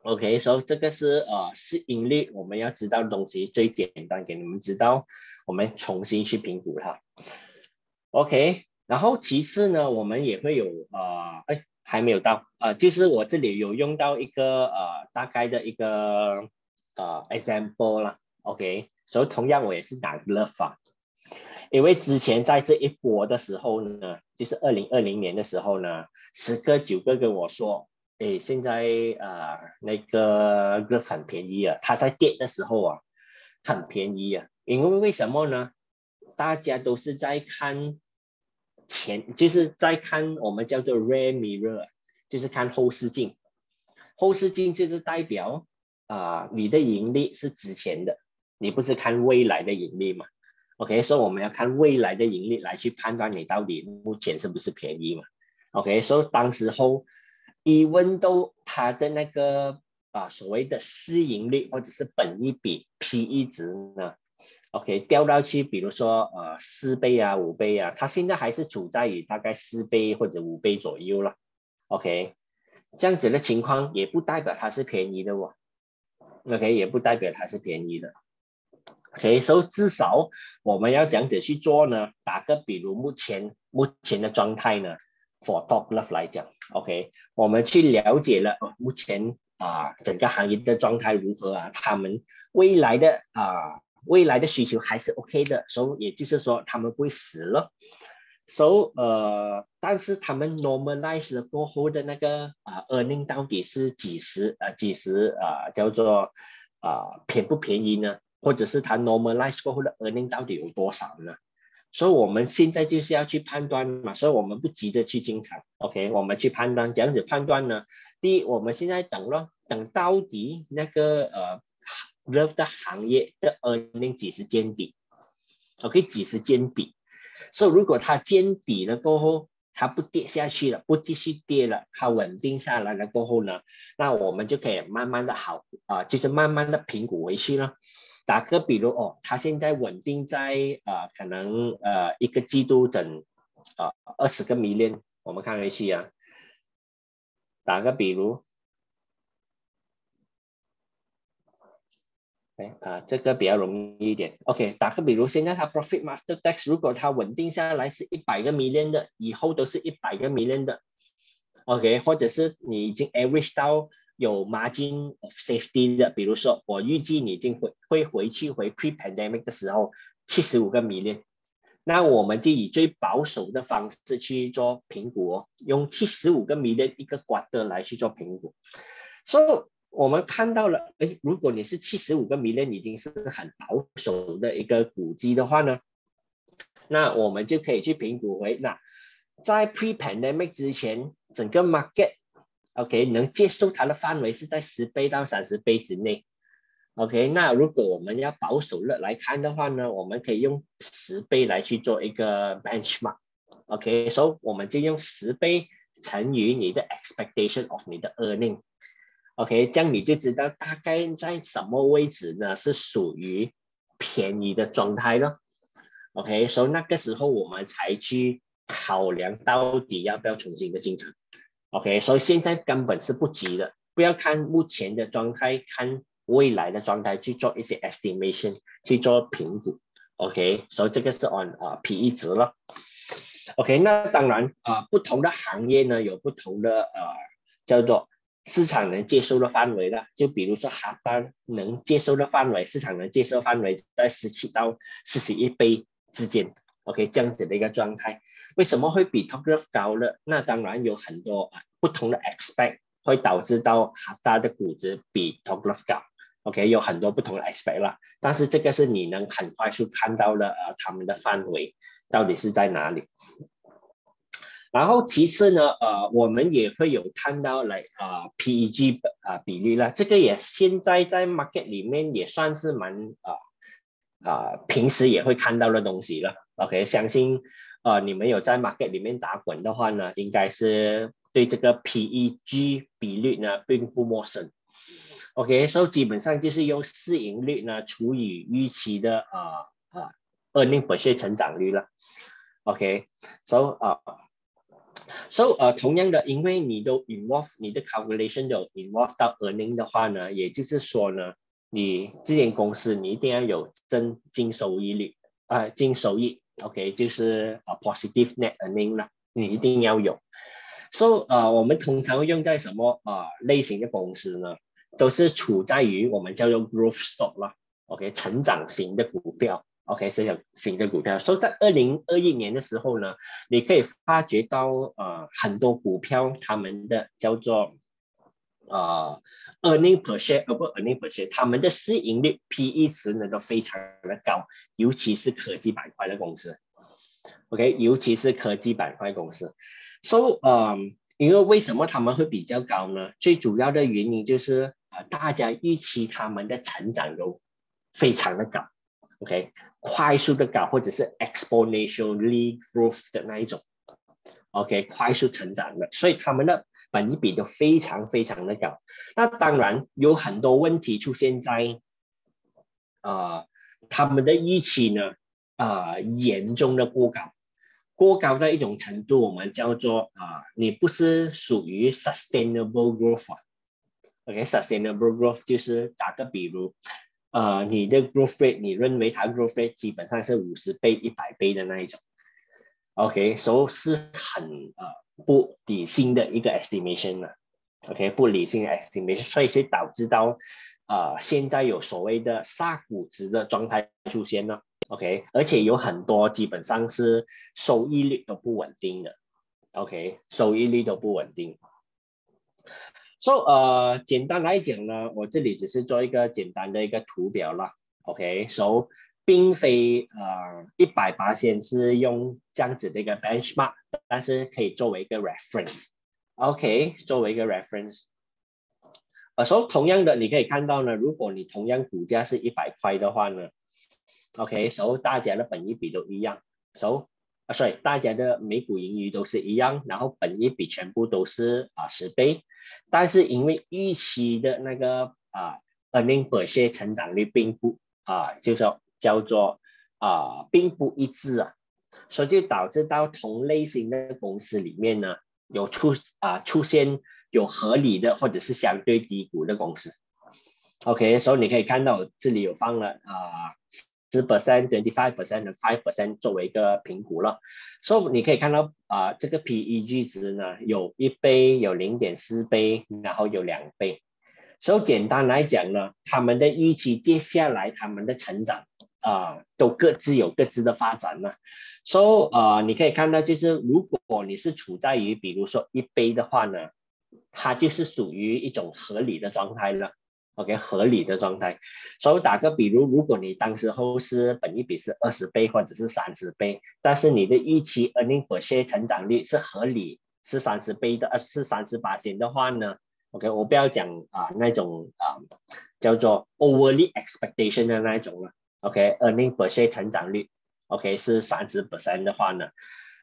OK，所以这个是呃市盈率，我们要知道的东西最简单，给你们知道，我们重新去评估它。OK，然后其次呢，我们也会有呃，哎，还没有到呃，就是我这里有用到一个呃大概的一个呃 example 啦。OK，所以同样我也是打 love 法，因为之前在这一波的时候呢，就是二零二零年的时候呢，十个九个跟我说。哎，现在啊，那个个很便宜啊，它在跌的时候啊，很便宜啊。因为为什么呢？大家都是在看前，就是在看我们叫做 rear mirror，就是看后视镜。后视镜就是代表啊，你的盈利是值钱的，你不是看未来的盈利嘛？OK，所以我们要看未来的盈利来去判断你到底目前是不是便宜嘛？OK，所以当时候。以温度，它的那个啊所谓的市盈率或者是本一比 P/E 值呢，OK 掉到去，比如说呃四倍啊五倍啊，它现在还是处在于大概四倍或者五倍左右了，OK 这样子的情况也不代表它是便宜的哦，OK 也不代表它是便宜的，OK 所以至少我们要这样子去做呢，打个比如目前目前的状态呢。For top love 来讲，OK，我们去了解了目前啊整个行业的状态如何啊，他们未来的啊未来的需求还是 OK 的，所以也就是说他们不会死了。So 呃，但是他们 normalize 了过后的那个啊 earning 到底是几十啊几十啊叫做啊便不便宜呢？或者是他 normalize 过后的 earning 到底有多少呢？所以我们现在就是要去判断嘛，所以我们不急着去进场，OK？我们去判断，这样子判断呢？第一，我们现在等咯，等到底那个呃，love 的行业的 earning 几时见底？OK？几时见底？所以如果它见底了过后，它不跌下去了，不继续跌了，它稳定下来了过后呢，那我们就可以慢慢的好啊，就是慢慢的评估回去了。打个比如哦，它现在稳定在呃，可能呃一个季度整啊二十个 million，我们看回去啊。打个比如，哎啊，这个比较容易一点。OK，打个比如，现在它 profit master tax 如果它稳定下来是一百个 million 的，以后都是一百个 million 的。OK，或者是你已经 average 到。有 margin of safety 的，比如说我预计你已经会会回去回 pre-pandemic 的时候七十五个 million，那我们就以最保守的方式去做评估，用七十五个 million 一个 quarter 来去做评估。所以我们看到了，哎，如果你是七十五个 million 已经是很保守的一个估计的话呢，那我们就可以去评估回那在 pre-pandemic 之前整个 market。OK，能接受它的范围是在十倍到三十倍之内。OK，那如果我们要保守了来看的话呢，我们可以用十倍来去做一个 benchmark。OK，所以我们就用十倍乘以你的 expectation of 你的 earning。OK，这样你就知道大概在什么位置呢是属于便宜的状态了。OK，所以那个时候我们才去考量到底要不要重新的进场。OK，所以现在根本是不急的，不要看目前的状态，看未来的状态去做一些 estimation，去做评估。OK，所以这个是按啊 PE 值了。OK，那当然啊，不同的行业呢有不同的呃叫做市场能接受的范围了。就比如说哈丹能接受的范围，市场能接受范围在十七到四十一倍之间。OK，这样子的一个状态。为什么会比 top graph 高呢？那当然有很多啊不同的 expect 会导致到它的估值比 top graph 高。OK，有很多不同的 expect 啦，但是这个是你能很快速看到的呃他们的范围到底是在哪里。然后其次呢，呃，我们也会有看到来啊 PEG 啊比例了，这个也现在在 market 里面也算是蛮啊啊平时也会看到的东西了。OK，相信呃你们有在 market 里面打滚的话呢，应该是对这个 PEG 比率呢并不陌生。OK，所以基本上就是用市盈率呢除以预期的啊啊 earning per share 成长率了。OK，so 啊。So 呃，同样的，因为你都 involve 你的 calculation 有 involve 到 earning 的话呢，也就是说呢，你这间公司你一定要有真净收益率啊，净收益，OK，就是啊 positive net earning 啦，你一定要有。So 呃，我们通常会用在什么啊类型的公司呢？都是处在于我们叫做 growth stock 啦，OK，成长型的股票。OK，是有型的股票。所以在二零二一年的时候呢，你可以发觉到呃很多股票他们的叫做呃 earning per share，呃不 earning per share，他们的市盈率 PE 值呢都非常的高，尤其是科技板块的公司。OK，尤其是科技板块公司。So，嗯，因为为什么他们会比较高呢？最主要的原因就是啊，大家预期他们的成长都非常的高。OK，快速的高或者是 exponentially growth 的那一种，OK，快速成长的，所以他们的本益比就非常非常的高。那当然有很多问题出现在，啊，他们的预期呢，啊，严重的过高，过高在一种程度，我们叫做啊，你不是属于 sustainable growth。OK，sustainable growth 就是打个比如。呃，你的 growth rate，你认为它 growth rate 基本上是五十倍、一百倍的那一种，OK，所以是很呃不理性的一个 estimation 呢，OK，不理性的 estimation，所以是导致到呃现在有所谓的杀股值的状态出现了，OK，而且有很多基本上是收益率都不稳定的，OK，收益率都不稳定。So，呃，简单来讲呢，我这里只是做一个简单的一个图表了，OK，So，并非呃一百八先是用这样子的一个 benchmark，但是可以作为一个 reference，OK，作为一个 reference。呃，So，同样的，你可以看到呢，如果你同样股价是一百块的话呢，OK，So，大家的本益比都一样，So，啊，所以大家的每股盈余都是一样，然后本益比全部都是啊十倍。但是因为预期的那个啊，earning per share 成长率并不啊，就是叫做啊，并不一致啊，所以就导致到同类型的公司里面呢，有出啊出现有合理的或者是相对低估的公司。OK，所以你可以看到这里有放了啊。十 percent、twenty five percent 和 five percent 作为一个评估了，所以你可以看到啊，这个 PEG 值呢，有一倍、有零点四倍，然后有两倍。所以简单来讲呢，他们的预期接下来他们的成长啊，都各自有各自的发展了。所以啊，你可以看到，就是如果你是处在于比如说一倍的话呢，它就是属于一种合理的状态了。OK，合理的状态。所以打个比如，如果你当时候是本一比是二十倍或者是三十倍，但是你的预期 earning per share 成长率是合理，是三十倍的，呃，是三十八线的话呢？OK，我不要讲啊那种啊叫做 overly expectation 的那种了。OK，earning per share 成长率 OK 是三十 percent 的话呢？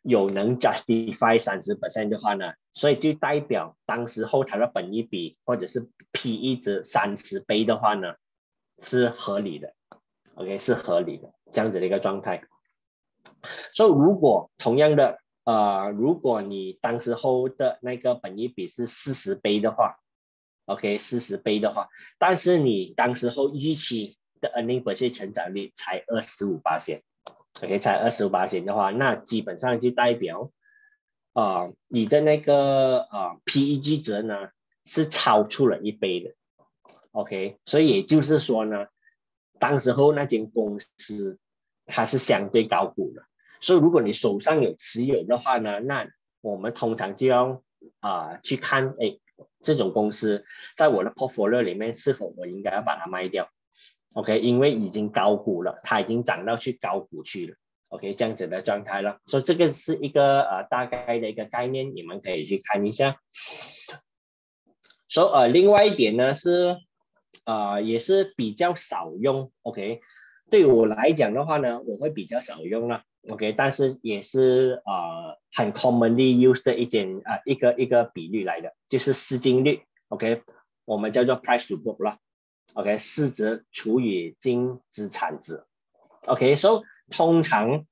有能 justify 三十 percent 的话呢，所以就代表当时候它的本益比或者是 P/E 值三十倍的话呢，是合理的，OK 是合理的这样子的一个状态。所以如果同样的，呃，如果你当时候的那个本益比是四十倍的话，OK 四十倍的话，但是你当时候预期的 earning per share 成长率才二十五八线。OK，才二十五八线的话，那基本上就代表，啊，你的那个啊 PEG 值呢是超出了一倍的。OK，所以也就是说呢，当时候那间公司它是相对高估的，所以如果你手上有持有的话呢，那我们通常就要啊去看，哎，这种公司在我的 portfolio 里面是否我应该要把它卖掉？OK，因为已经高估了，它已经涨到去高估去了。OK，这样子的状态了。所以这个是一个呃大概的一个概念，你们可以去看一下。所以呃，另外一点呢是，呃，也是比较少用。OK，对我来讲的话呢，我会比较少用了。OK，但是也是呃很 commonly used 的一件啊一个一个比率来的，就是市净率。OK，我们叫做 price to book 了。OK，市值除以净资产值。OK，所以通常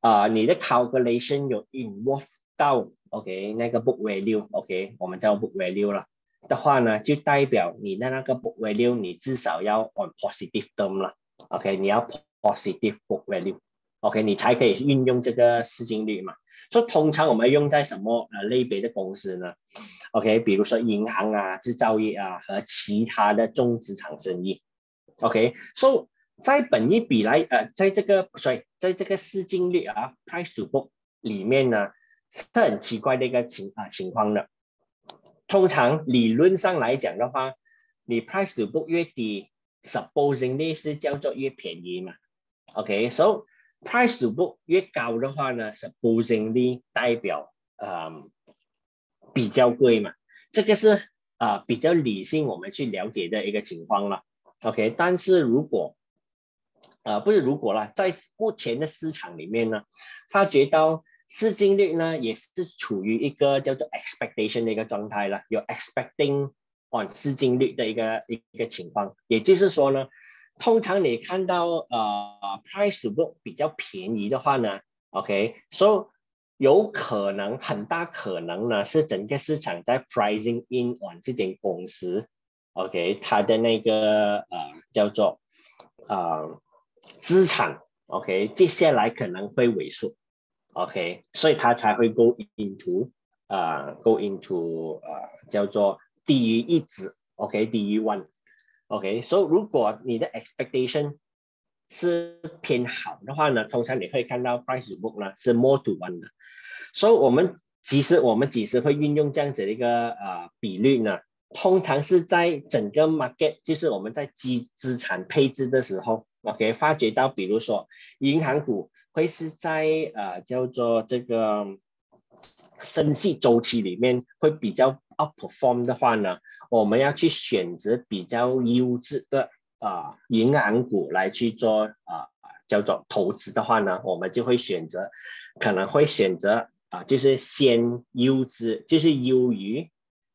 啊你的 calculation 有 involve 到 OK 那个 book value，OK，我们叫 book value 了。的话呢，就代表你的那个 book value 你至少要 on positive term 了，OK，你要 positive book value，OK，你才可以运用这个市净率嘛。所以通常我们用在什么呃类别的公司呢？OK，比如说银行啊、制造业啊和其他的重资产生意，OK，所以在本一比来呃，在这个所以在这个市净率啊 price to book 里面呢，是很奇怪的一个情啊情况的。通常理论上来讲的话，你 price to book 越低，supposingly 是叫做越便宜嘛。OK，so price to book 越高的话呢，supposingly 代表嗯比较贵嘛。这个是啊比较理性我们去了解的一个情况了。OK，但是如果啊不是如果啦，在目前的市场里面呢，发觉到。市净率呢，也是处于一个叫做 expectation 的一个状态了，有 expecting on 市净率的一个一个情况。也就是说呢，通常你看到呃 price to book 比较便宜的话呢，OK，so 有可能很大可能呢是整个市场在 pricing in on 这间公司，OK，它的那个呃叫做呃资产，OK，接下来可能会萎缩。OK，所以它才会 go into 啊，go into 啊，叫做低于一值，OK，低于 one OK，所以如果你的 expectation 是偏好的话呢，通常你会看到 price book 呢是 more to one 的，所以我们其实我们几时会运用这样子的一个啊比率呢？通常是在整个 market，就是我们在资资产配置的时候，OK，发觉到比如说银行股。会是在呃叫做这个升息周期里面会比较 outperform 的话呢，我们要去选择比较优质的啊银行股来去做啊叫做投资的话呢，我们就会选择可能会选择啊就是先优质就是优于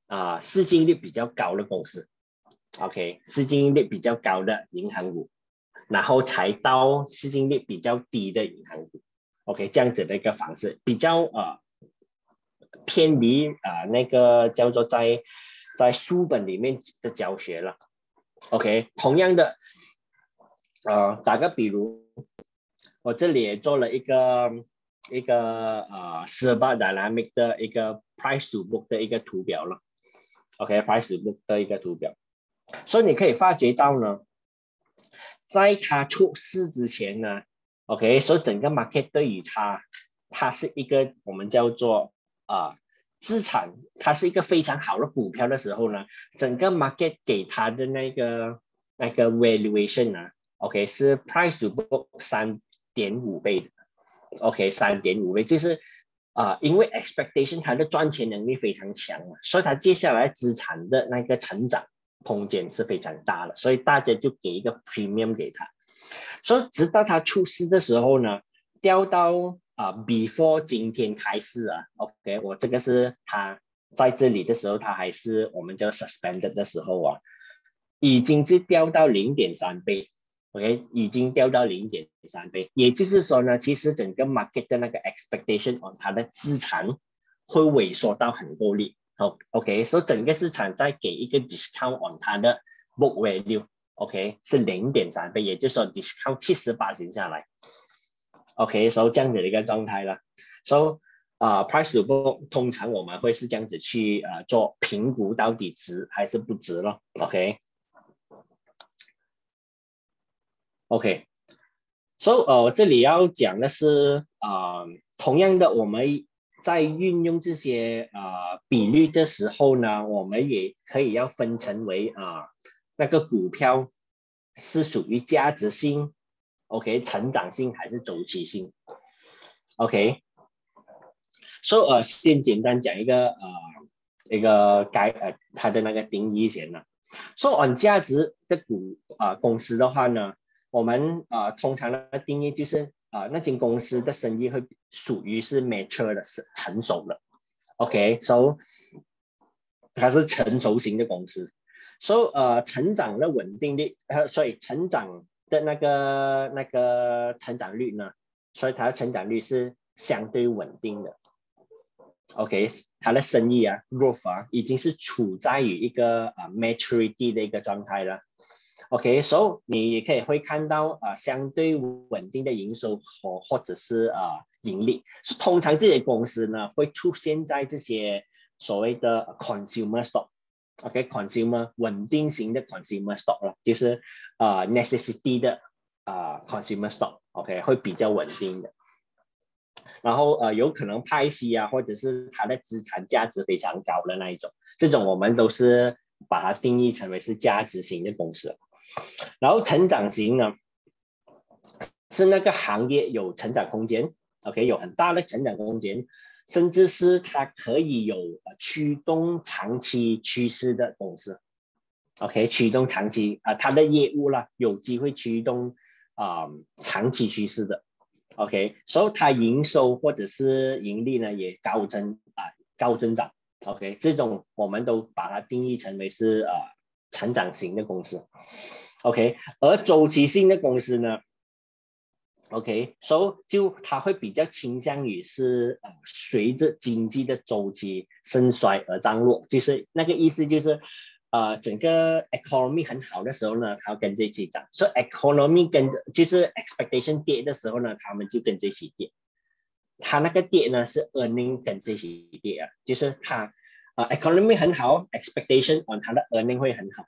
啊市净率比较高的公司，OK 市净率比较高的银行股。然后才到市净率比较低的银行股，OK，这样子的一个方式比较呃偏离啊那个叫做在在书本里面的教学了，OK，同样的，呃，打个比如，我这里也做了一个一个呃 s e r v e Dynamic 的一个 Price Book 的一个图表了，OK，Price Book 的一个图表，所以你可以发觉到呢。在它出事之前呢，OK，所以整个 market 对于它，它是一个我们叫做啊资产，它是一个非常好的股票的时候呢，整个 market 给它的那个那个 valuation 呢，OK 是 price to book 三点五倍的，OK 三点五倍，就是啊因为 expectation 它的赚钱能力非常强嘛，所以它接下来资产的那个成长。空间是非常大的，所以大家就给一个 premium 给他，所以直到他出事的时候呢，掉到啊 before 今天开始啊，OK，我这个是他在这里的时候，他还是我们叫 suspended 的时候啊，已经是掉到零点三倍，OK，已经掉到零点三倍，也就是说呢，其实整个 market 的那个 expectation on 它的资产会萎缩到很多力。好，OK，所以整个市场再给一个 discount on 它的 book value，OK，是零点三倍，也就是说 discount 七十八行下来，OK，所以这样子的一个状态了。So，啊，price to book 通常我们会是这样子去呃做评估，到底值还是不值咯。O k OK，所以呃，这里要讲的是啊、同样的，我们在运用这些啊、比率的时候呢，我们也可以要分成为啊、那个股票是属于价值性，OK，成长性还是周期性，OK。所以呃，先简单讲一个呃一个该呃它的那个定义先呢。说、按价值的股啊、公司的话呢，我们啊、通常的定义就是啊、那间公司的生意会属于是 mature 的，是成熟的。OK，so、它是成熟型的公司。so 呃，成长的稳定率，呃，所以成长的那个那个成长率呢，所以它的成长率是相对稳定的。OK，它的生意啊，growth 啊，已经是处在于一个啊 maturity 的一个状态了。OK，so、你也可以会看到啊相对稳定的营收或或者是啊盈利，是通常这些公司呢会出现在这些所谓的 consumer stock。OK，consumer、稳定型的 consumer stock 了，就是啊、necessity 的啊、consumer stock。OK，会比较稳定的。然后呃有可能派息啊，或者是它的资产价值非常高的那一种，这种我们都是把它定义成为是价值型的公司。然后成长型呢，是那个行业有成长空间，OK，有很大的成长空间，甚至是它可以有驱动长期趋势的公司。OK，驱动长期啊、它的业务啦，有机会驱动啊、长期趋势的。OK，所以它营收或者是盈利呢也高增啊、高增长。OK，这种我们都把它定义成为是呃成长型的公司。OK，而周期性的公司呢，OK，所、以就它会比较倾向于是呃随着经济的周期盛衰而涨落，就是那个意思就是。呃，整个 economy 很好的时候呢，它跟着一起涨，所以 economy 跟着就是 expectation 跌的时候呢，他们就跟着一起跌。它那个跌呢是 earning 跟着一起跌啊，就是它呃 economy 很好，expectation on 它的 earning 会很好。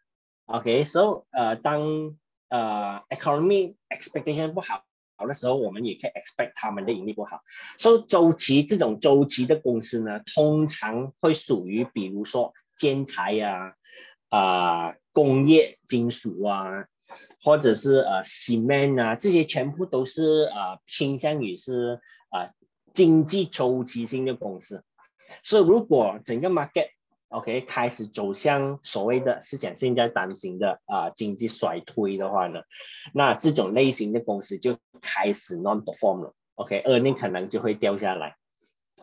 OK，so、呃当呃 economy expectation 不好好的时候，我们也可以 expect 他们的盈利不好。所、以周期这种周期的公司呢，通常会属于比如说建材呀、啊、工业金属啊，或者是呃 cement 啊，这些全部都是呃倾向于是呃经济周期性的公司。所以如果整个 market OK 开始走向所谓的是讲现在担心的啊、经济衰退的话呢，那这种类型的公司就开始 non perform 了。OK，earning 可能就会掉下来。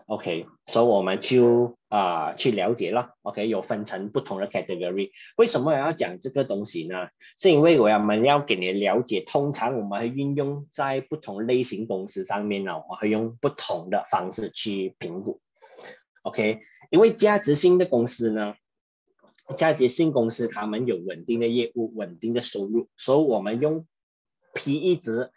OK，所以我们就啊、去了解了。OK，有分成不同的 category。为什么我要讲这个东西呢？是因为我要们要给你了解，通常我们会运用在不同类型公司上面呢，我会用不同的方式去评估。OK，因为价值性的公司呢，价值性公司他们有稳定的业务、稳定的收入，所以我们用 PE 值。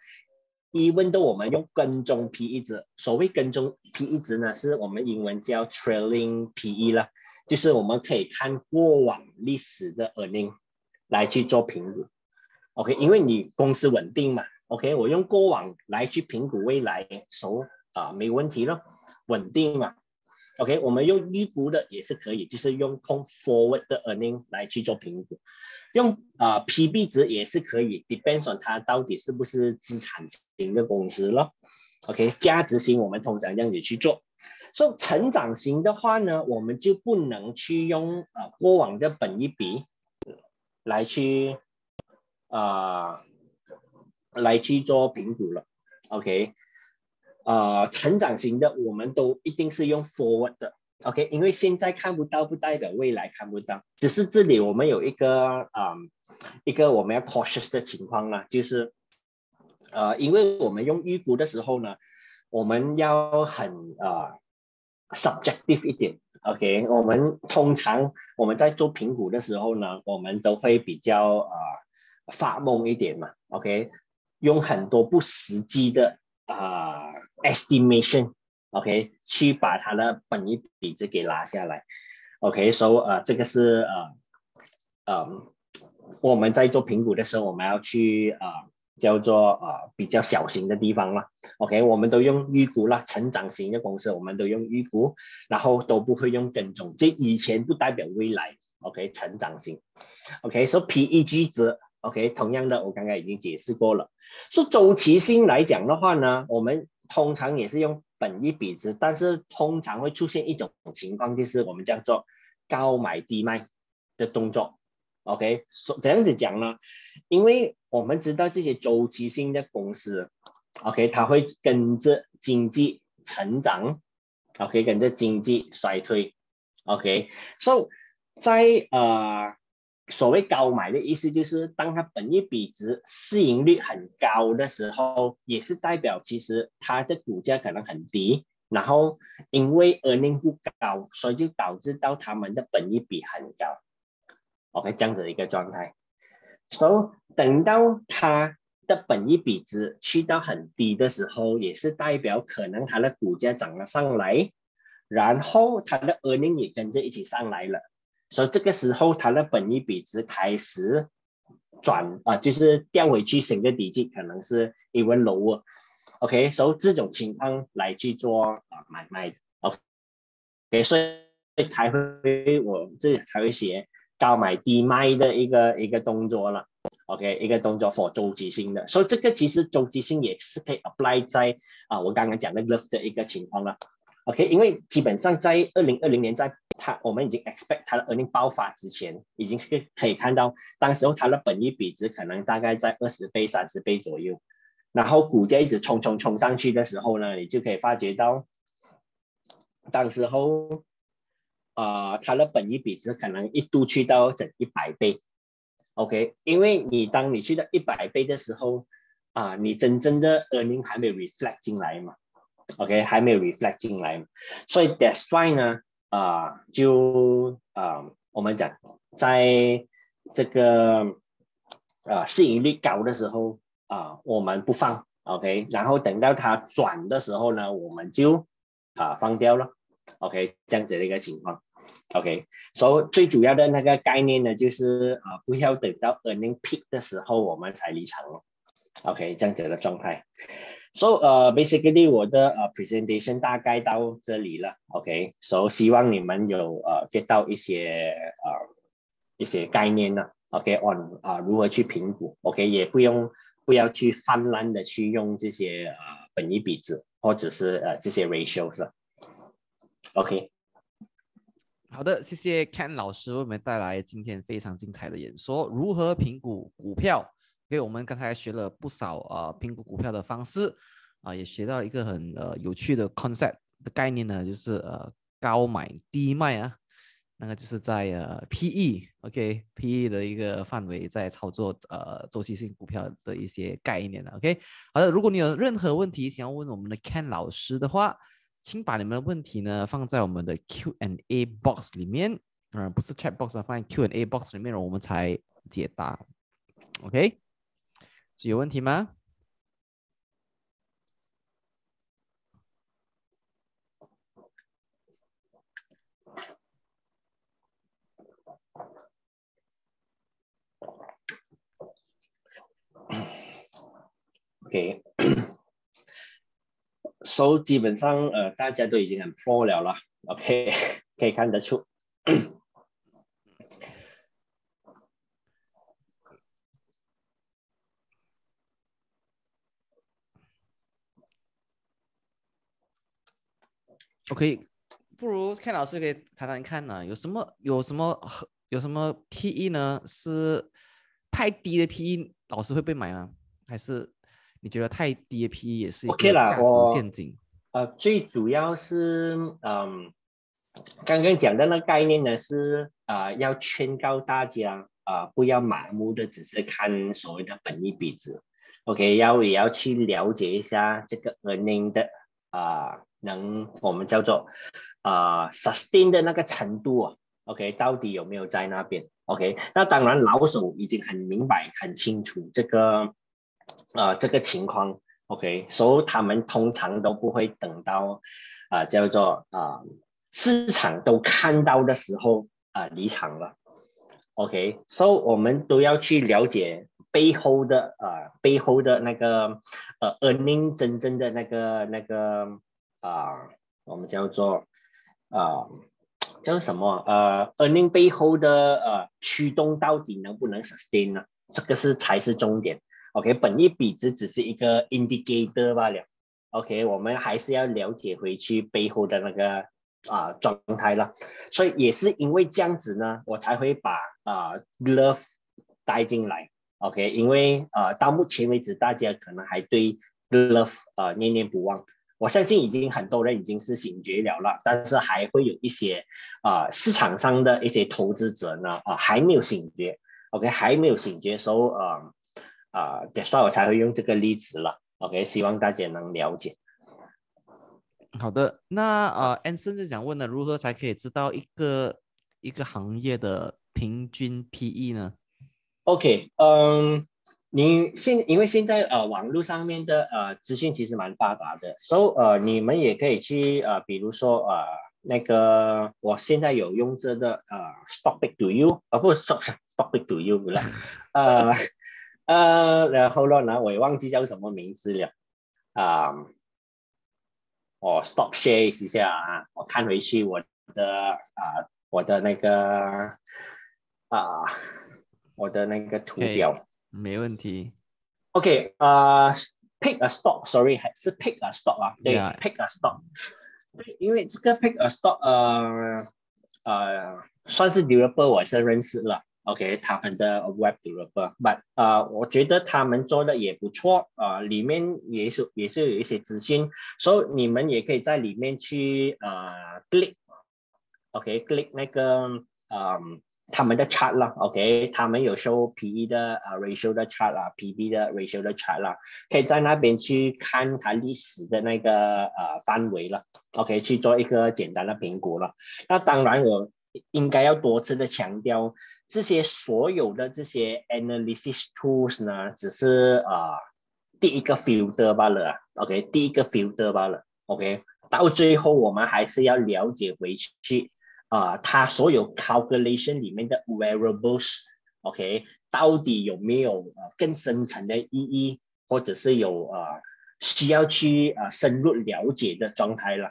一问到我们用跟踪 PE 值，所谓跟踪 PE 值呢，是我们英文叫 trailing PE 啦，就是我们可以看过往历史的 earning 来去做评估。OK，因为你公司稳定嘛，OK，我用过往来去评估未来，所啊没问题咯，稳定嘛。OK，我们用预估的也是可以，就是用空 forward 的 earning 来去做评估。用啊、PB 值也是可以，depends on 它到底是不是资产型的公司咯。OK，价值型我们通常这样子去做。所、以成长型的话呢，我们就不能去用啊、过往的本一比来去啊、来去做评估了。OK，呃，成长型的我们都一定是用 forward 的。OK，因为现在看不到，不代表未来看不到。只是这里我们有一个啊、一个我们要 cautious 的情况啦，就是呃，因为我们用预估的时候呢，我们要很呃 subjective 一点。OK，我们通常我们在做评估的时候呢，我们都会比较呃发梦一点嘛。OK，用很多不实际的啊、estimation。OK，去把它的本益比值给拉下来。OK，所、以呃，这个是呃呃我们在做评估的时候，我们要去呃叫做啊比较小型的地方啦。OK，我们都用预估啦，成长型的公司我们都用预估，然后都不会用跟踪。这以前不代表未来。OK，成长型。OK，说 PEG 值。OK，同样的，我刚刚已经解释过了。说周期性来讲的话呢，我们通常也是用本一比值，但是通常会出现一种情况，就是我们叫做高买低卖的动作。OK，说怎样子讲呢？因为我们知道这些周期性的公司，OK，它会跟着经济成长，OK，跟着经济衰退，OK，所以在呃。所谓高买的意思就是，当它本益比值市盈率很高的时候，也是代表其实它的股价可能很低，然后因为 earning 不高，所以就导致到他们的本益比很高。OK，这样子的一个状态。所以等到它的本益比值去到很低的时候，也是代表可能它的股价涨了上来，然后它的 earning 也跟着一起上来了。所以这个时候，它的本益比值开始转啊，就是掉回去新的底级，可能是 even lower。OK，所以这种情况来去做啊买卖。OK，所以才会我这才会写高买低卖的一个一个动作了。OK，一个动作 for 周期性的，所以这个其实周期性也是可以 apply 在啊我刚刚讲的 love 的一个情况了。OK，因为基本上在二零二零年，在它我们已经 expect 它的 earning 爆发之前，已经是可以看到，当时候它的本益比值可能大概在二十倍、三十倍左右，然后股价一直冲冲冲上去的时候呢，你就可以发觉到，当时候啊，它的本益比值可能一度去到整一百倍。OK，因为你当你去到一百倍的时候啊，你真正的 earning 还没有 reflect 进来嘛。OK，还没有 reflect 进来，所以 that's why 呢，啊，就啊，我们讲，在这个啊市盈率高的时候啊，我们不放，OK，然后等到它转的时候呢，我们就啊放掉了，OK，这样子的一个情况，OK，所以最主要的那个概念呢，就是啊，不要等到 earning peak 的时候我们才离场了，OK，这样子的状态。So 呃，basically 我的呃 presentation 大概到这里了，OK，So 希望你们有呃 get 到一些呃一些概念呢，OK，on 啊如何去评估，OK，也不用不要去泛滥的去用这些呃本益比值或者是呃这些 ratios 了，OK。好的，谢谢 Ken 老师为我们带来今天非常精彩的演说，如何评估股票。因为我们刚才学了不少啊评估股票的方式啊，也学到一个很呃有趣的 concept 的概念呢，就是呃高买低卖啊，那个就是在呃 PE OK PE 的一个范围在操作呃周期性股票的一些概念了 OK 好的，如果你有任何问题想要问我们的 Ken 老师的话，请把你们的问题呢放在我们的 Q&A box 里面，嗯不是 chat box 啊，放在 Q&A box 里面，我们才解答。OK。有问题吗？OK，所以基本上呃大家都已经很破了了，OK，可以看得出。OK，不如 Ken 老师可以谈谈看呢？有什么有什么有什么 PE 呢？是太低的 PE，老师会被买吗？还是你觉得太低的 PE 也是一个价值陷阱？呃，最主要是嗯，刚刚讲的那概念呢是啊，要劝告大家啊，不要盲目的只是看所谓的本益比值，OK，要也要去了解一下这个 earning 的啊。能我们叫做啊 sustain 的那个程度啊，OK，到底有没有在那边？OK，那当然老手已经很明白、很清楚这个啊这个情况，OK，所以他们通常都不会等到啊叫做啊市场都看到的时候啊离场了，OK，所以我们都要去了解背后的呃背后的那个呃 earning 真正的那个那个啊、我们叫做啊、叫什么呃 earning 背后的呃驱动到底能不能 sustain 呢？这个是才是重点。OK，本益比值只是一个 indicator 罢了。OK，我们还是要了解回去背后的那个啊、状态了。所以也是因为这样子呢，我才会把啊、love 带进来。OK，因为呃到目前为止，大家可能还对 love 呃念念不忘。我相信已经很多人已经是醒觉了了，但是还会有一些啊、呃市场上的一些投资者呢啊、呃还没有醒觉，OK 还没有醒觉，所以呃啊，所以我才会用这个例子了，OK 希望大家能了解。好的，那呃，Anson 就想问了，如何才可以知道一个一个行业的平均 PE 呢？OK，嗯，你现因为现在呃网络上面的呃资讯其实蛮发达的，所、以呃你们也可以去呃比如说呃那个我现在有用这个呃 Stock Pick to You，啊不是 Stock Stock Pick to You 不了，呃呃然后呢我也忘记叫什么名字了，啊、我 Stop Share 一下啊，我看回去我的啊、我的那个啊。我的那个图表。没问题。OK，呃、p i c k a stock，sorry，还是 pick a stock 啊？对 pick a stock。对，因为这个 pick a stock，呃呃，算是 developer 我是认识了。OK，他们的 web developer，but 呃，我觉得他们做的也不错，呃，里面也是也是有一些资讯，所以你们也可以在里面去呃 click，OK，click、那个嗯。他们的 chart 啦，OK，他们有 show PE 的呃 ratio 的 chart 啦，PB 的 ratio 的 chart 啦，可以在那边去看它历史的那个呃范围了，OK，去做一个简单的评估了。那当然，我应该要多次的强调，这些所有的这些 analysis tools 呢，只是呃第一个 filter 罢了，OK，第一个 filter 罢了，OK，到最后我们还是要了解回去。啊、它所有 calculation 里面的 variables，OK，、到底有没有呃更深层的意义，或者是有呃需要去呃深入了解的状态了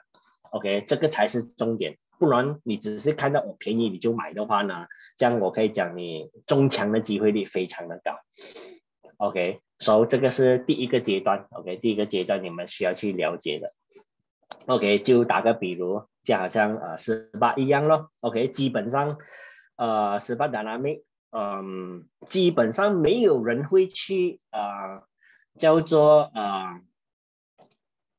，OK，这个才是重点。不然你只是看到我便宜你就买的话呢，这样我可以讲你中枪的机会率非常的高，OK，所、so, 以这个是第一个阶段，OK，第一个阶段你们需要去了解的，OK，就打个比如。就好像呃十八一样咯，OK，基本上呃十八 dynamic，嗯，基本上没有人会去呃叫做呃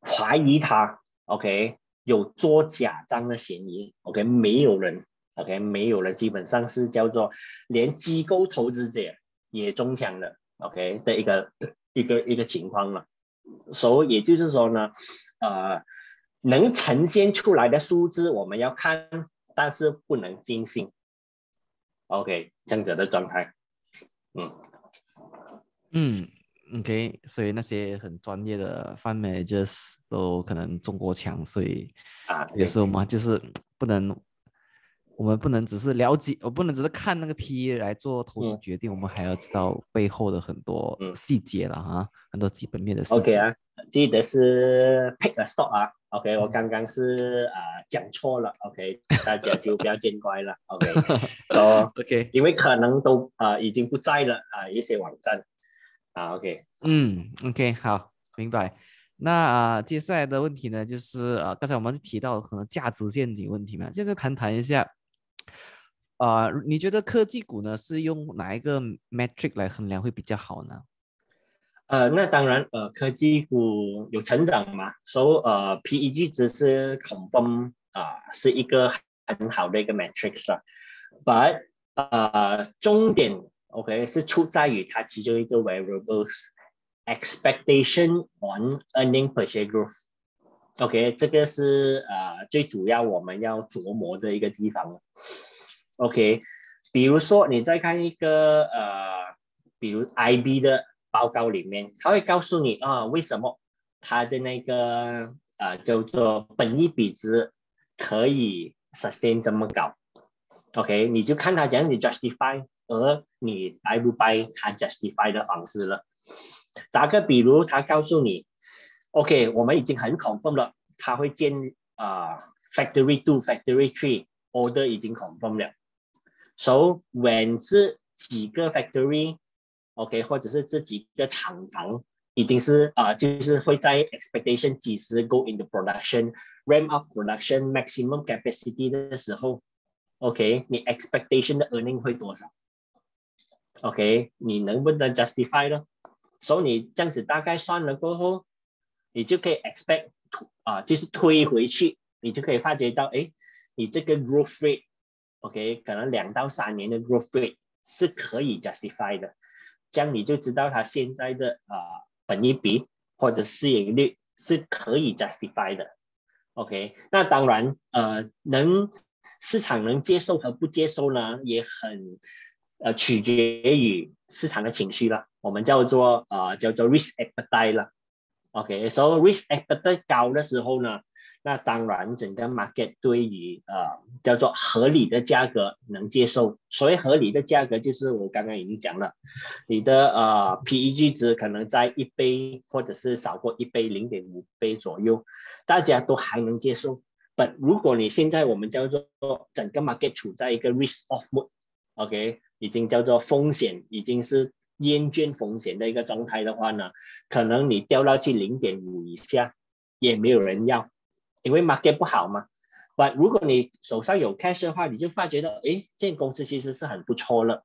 怀疑他，OK，有做假账的嫌疑，OK，没有人，OK，没有人，基本上是叫做连机构投资者也中枪了，OK 的一个一个一个情况了，所以也就是说呢，呃。能呈现出来的数字我们要看，但是不能尽信。OK，这样子的状态，嗯嗯，OK，所以那些很专业的 fund managers 都可能中国强，所以啊，有时候嘛就是不能，我们不能只是了解，我不能只是看那个 PE 来做投资嗯决定，我们还要知道背后的很多嗯细节了哈，很多基本面的细节。OK 啊，记得是 pick a stock 啊。OK，我嗯刚刚是啊、呃、讲错了，OK，大家就不要见怪了，OK，说、so, OK，因为可能都啊、呃、已经不在了啊、呃、一些网站。啊，OK，嗯，OK，好，明白。那啊、呃，接下来的问题呢，就是啊、呃，刚才我们提到可能价值陷阱问题嘛，接着谈谈一下，啊、呃，你觉得科技股呢是用哪一个 metric 来衡量会比较好呢？呃，那当然，呃，科技股有成长嘛，所、so, 以呃，PEG 值是 confirm 啊、是一个很好的一个 matrix 啦。But 呃，重点 OK 是出在于它其中一个 variables expectation on earning per share growth。OK，这个是呃最主要我们要琢磨的一个地方。OK，比如说你再看一个呃，比如 IB 的。报告里面，他会告诉你啊，为什么他的那个啊叫做本益比值可以 sustain 这么高 OK，你就看他怎样子 justify，而你 buy 不 buy 他 justify 的方式了。打个比如，他告诉你，OK，我们已经很 confirm 了，他会建啊 factory two、factory three，order 已经 confirm 了。So when 是几个 factory？OK，或者是这几个厂房已经是啊，就是会在 expectation 几时 go into production，ramp up production maximum capacity 的时候，OK，你 expectation 的 earning 会多少？OK，你能不能 justify 呢？所以你这样子大概算了过后，你就可以 expect 啊，就是推回去，你就可以发觉到，哎，你这个 growth rate，OK，可能两到三年的 growth rate 是可以 justify 的，这样你就知道它现在的啊本益比或者市盈率是可以 justify 的，OK，那当然呃能市场能接受和不接受呢，也很。呃，取决于市场的情绪了，我们叫做呃叫做 risk appetite 了。OK，所以 risk appetite 高的时候呢，那当然整个 market 对于呃叫做合理的价格能接受。所谓合理的价格，就是我刚刚已经讲了，你的呃 PEG 值可能在一倍或者是少过一倍，零点五倍左右，大家都还能接受。但如果你现在我们叫做整个 market 处在一个 risk off mode，OK。已经叫做风险，已经是厌倦风险的一个状态的话呢，可能你掉到去零点五以下，也没有人要，因为 market 不好嘛。但如果你手上有 cash 的话，你就发觉到，哎，这公司其实是很不错了，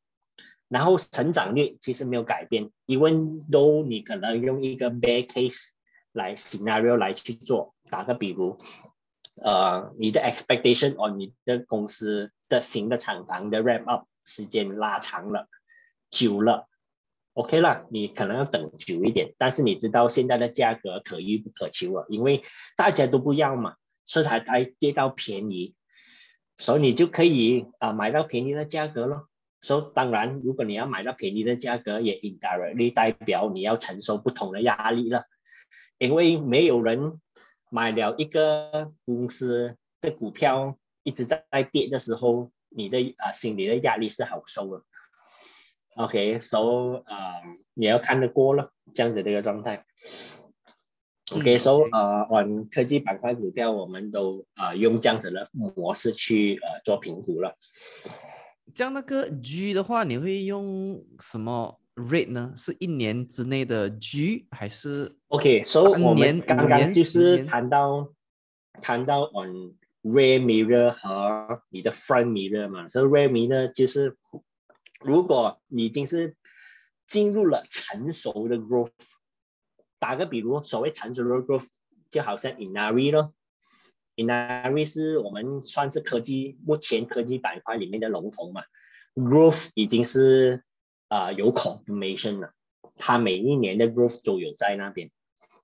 然后成长率其实没有改变，even though 你可能用一个 bear case 来 scenario 来去做，打个比如，呃，你的 expectation on 你的公司的新的厂房的 ramp up。时间拉长了，久了，OK 了，你可能要等久一点，但是你知道现在的价格可遇不可求啊，因为大家都不要嘛，所以才才跌到便宜，所以你就可以啊买到便宜的价格咯。所以当然，如果你要买到便宜的价格，也 indirectly 代表你要承受不同的压力了，因为没有人买了一个公司的股票一直在跌的时候。你的啊心里的压力是好受的，OK，so 啊你要看得过了这样子的一个状态，OK，so 呃玩科技板块股票我们都啊用这样子的模式去呃做评估了。像那个 G 的话，你会用什么 rate 呢？是一年之内的 G 还是？OK，so 我们刚刚就是谈到谈到 on。Rear mirror 和你的 front mirror 嘛，所以 rear mirror 就是如果你已经是进入了成熟的 growth，打个比如，所谓成熟的 growth 就好像 Inari 咯，Inari 是我们算是科技目前科技板块里面的龙头嘛，growth 已经是啊有 confirmation 了，它每一年的 growth 都有在那边，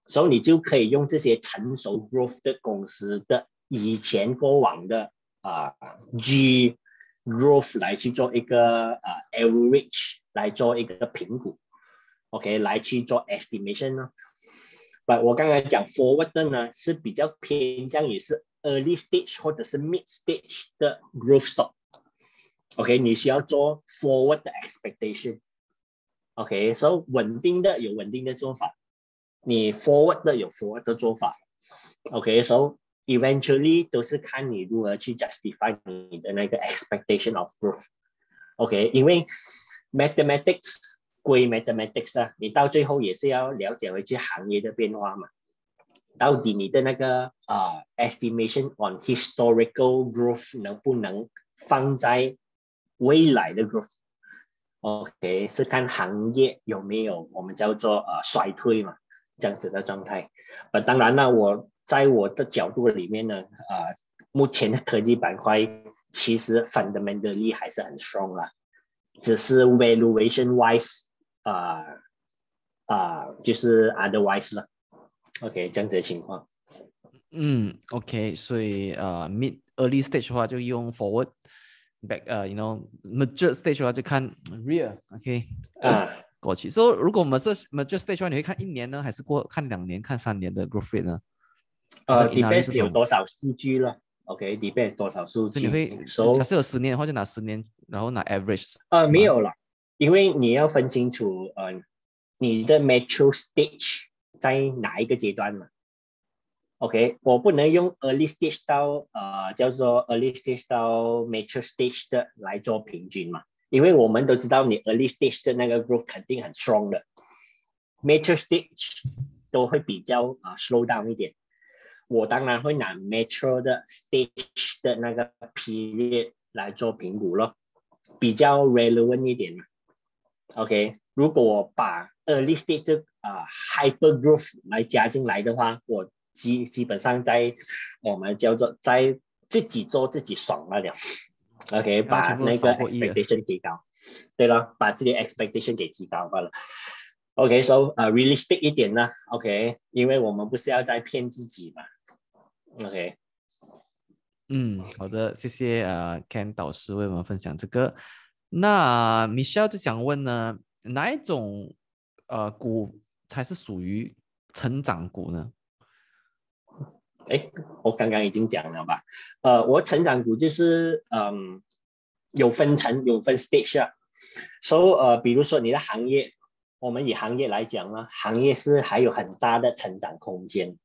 所以你就可以用这些成熟 growth 的公司的。以前过往的啊 G growth 来去做一个啊 average 来做一个评估，OK 来去做 estimation 呢。But，我刚才讲 forward 的呢是比较偏向于是 early stage 或者是 mid stage 的 growth stock，OK 你需要做 forward 的 expectation，OK，所以稳定的有稳定的做法，你 forward 的有 forward 的做法，OK，所以。Eventually 都是看你如何去 justify 你的那个 expectation of growth，OK？因为 mathematics 归 mathematics 啊，你到最后也是要了解回去行业的变化嘛。到底你的那个啊 estimation on historical growth 能不能放在未来的 growth？OK？是看行业有没有我们叫做呃衰退嘛，这样子的状态。呃，当然了，我。在我的角度里面呢，啊，目前的科技板块其实 fundamentally 还是很 strong 啦，只是 valuation wise 啊啊就是 otherwise 了，OK 这样子的情况。嗯，OK，所以呃 mid early stage 的话就用 forward back 呃 you know mature stage 的话就看 real，OK 啊过去。所以如果我们是 mature stage 的话，你会看一年呢，还是过看两年、看三年的 growth rate 呢？呃，depends 有多少数据了。OK，depend 多少数据。所以你会，so 假设有十年的话，就拿十年，然后拿 average。呃没有了，因为你要分清楚呃你的 mature stage 在哪一个阶段嘛。OK，我不能用 early stage 到呃叫做 early stage 到 mature stage 的来做平均嘛，因为我们都知道你 early stage 的那个 growth 肯定很 strong 的，mature stage 都会比较啊 slow down 一点。我当然会拿 mature 的 stage 的那个 period 来做评估咯，比较 relevant 一点嘛。OK，如果我把 early stage 啊 hyper growth 来加进来的话，我基基本上在我们叫做在自己做自己爽了了，OK，把那个 expectation 提高，对了，把自己 expectation 给提高罢了。OK，so 呃 realistic 一点呢，OK，因为我们不是要在骗自己嘛，OK，嗯，好的，谢谢呃 Ken 导师为我们分享这个。那 Michelle 就想问呢，哪一种呃股才是属于成长股呢？哎，我刚刚已经讲了吧，呃，我成长股就是嗯有分层有分 stage 啊，so 呃比如说你的行业，我们以行业来讲呢，行业是还有很大的成长空间，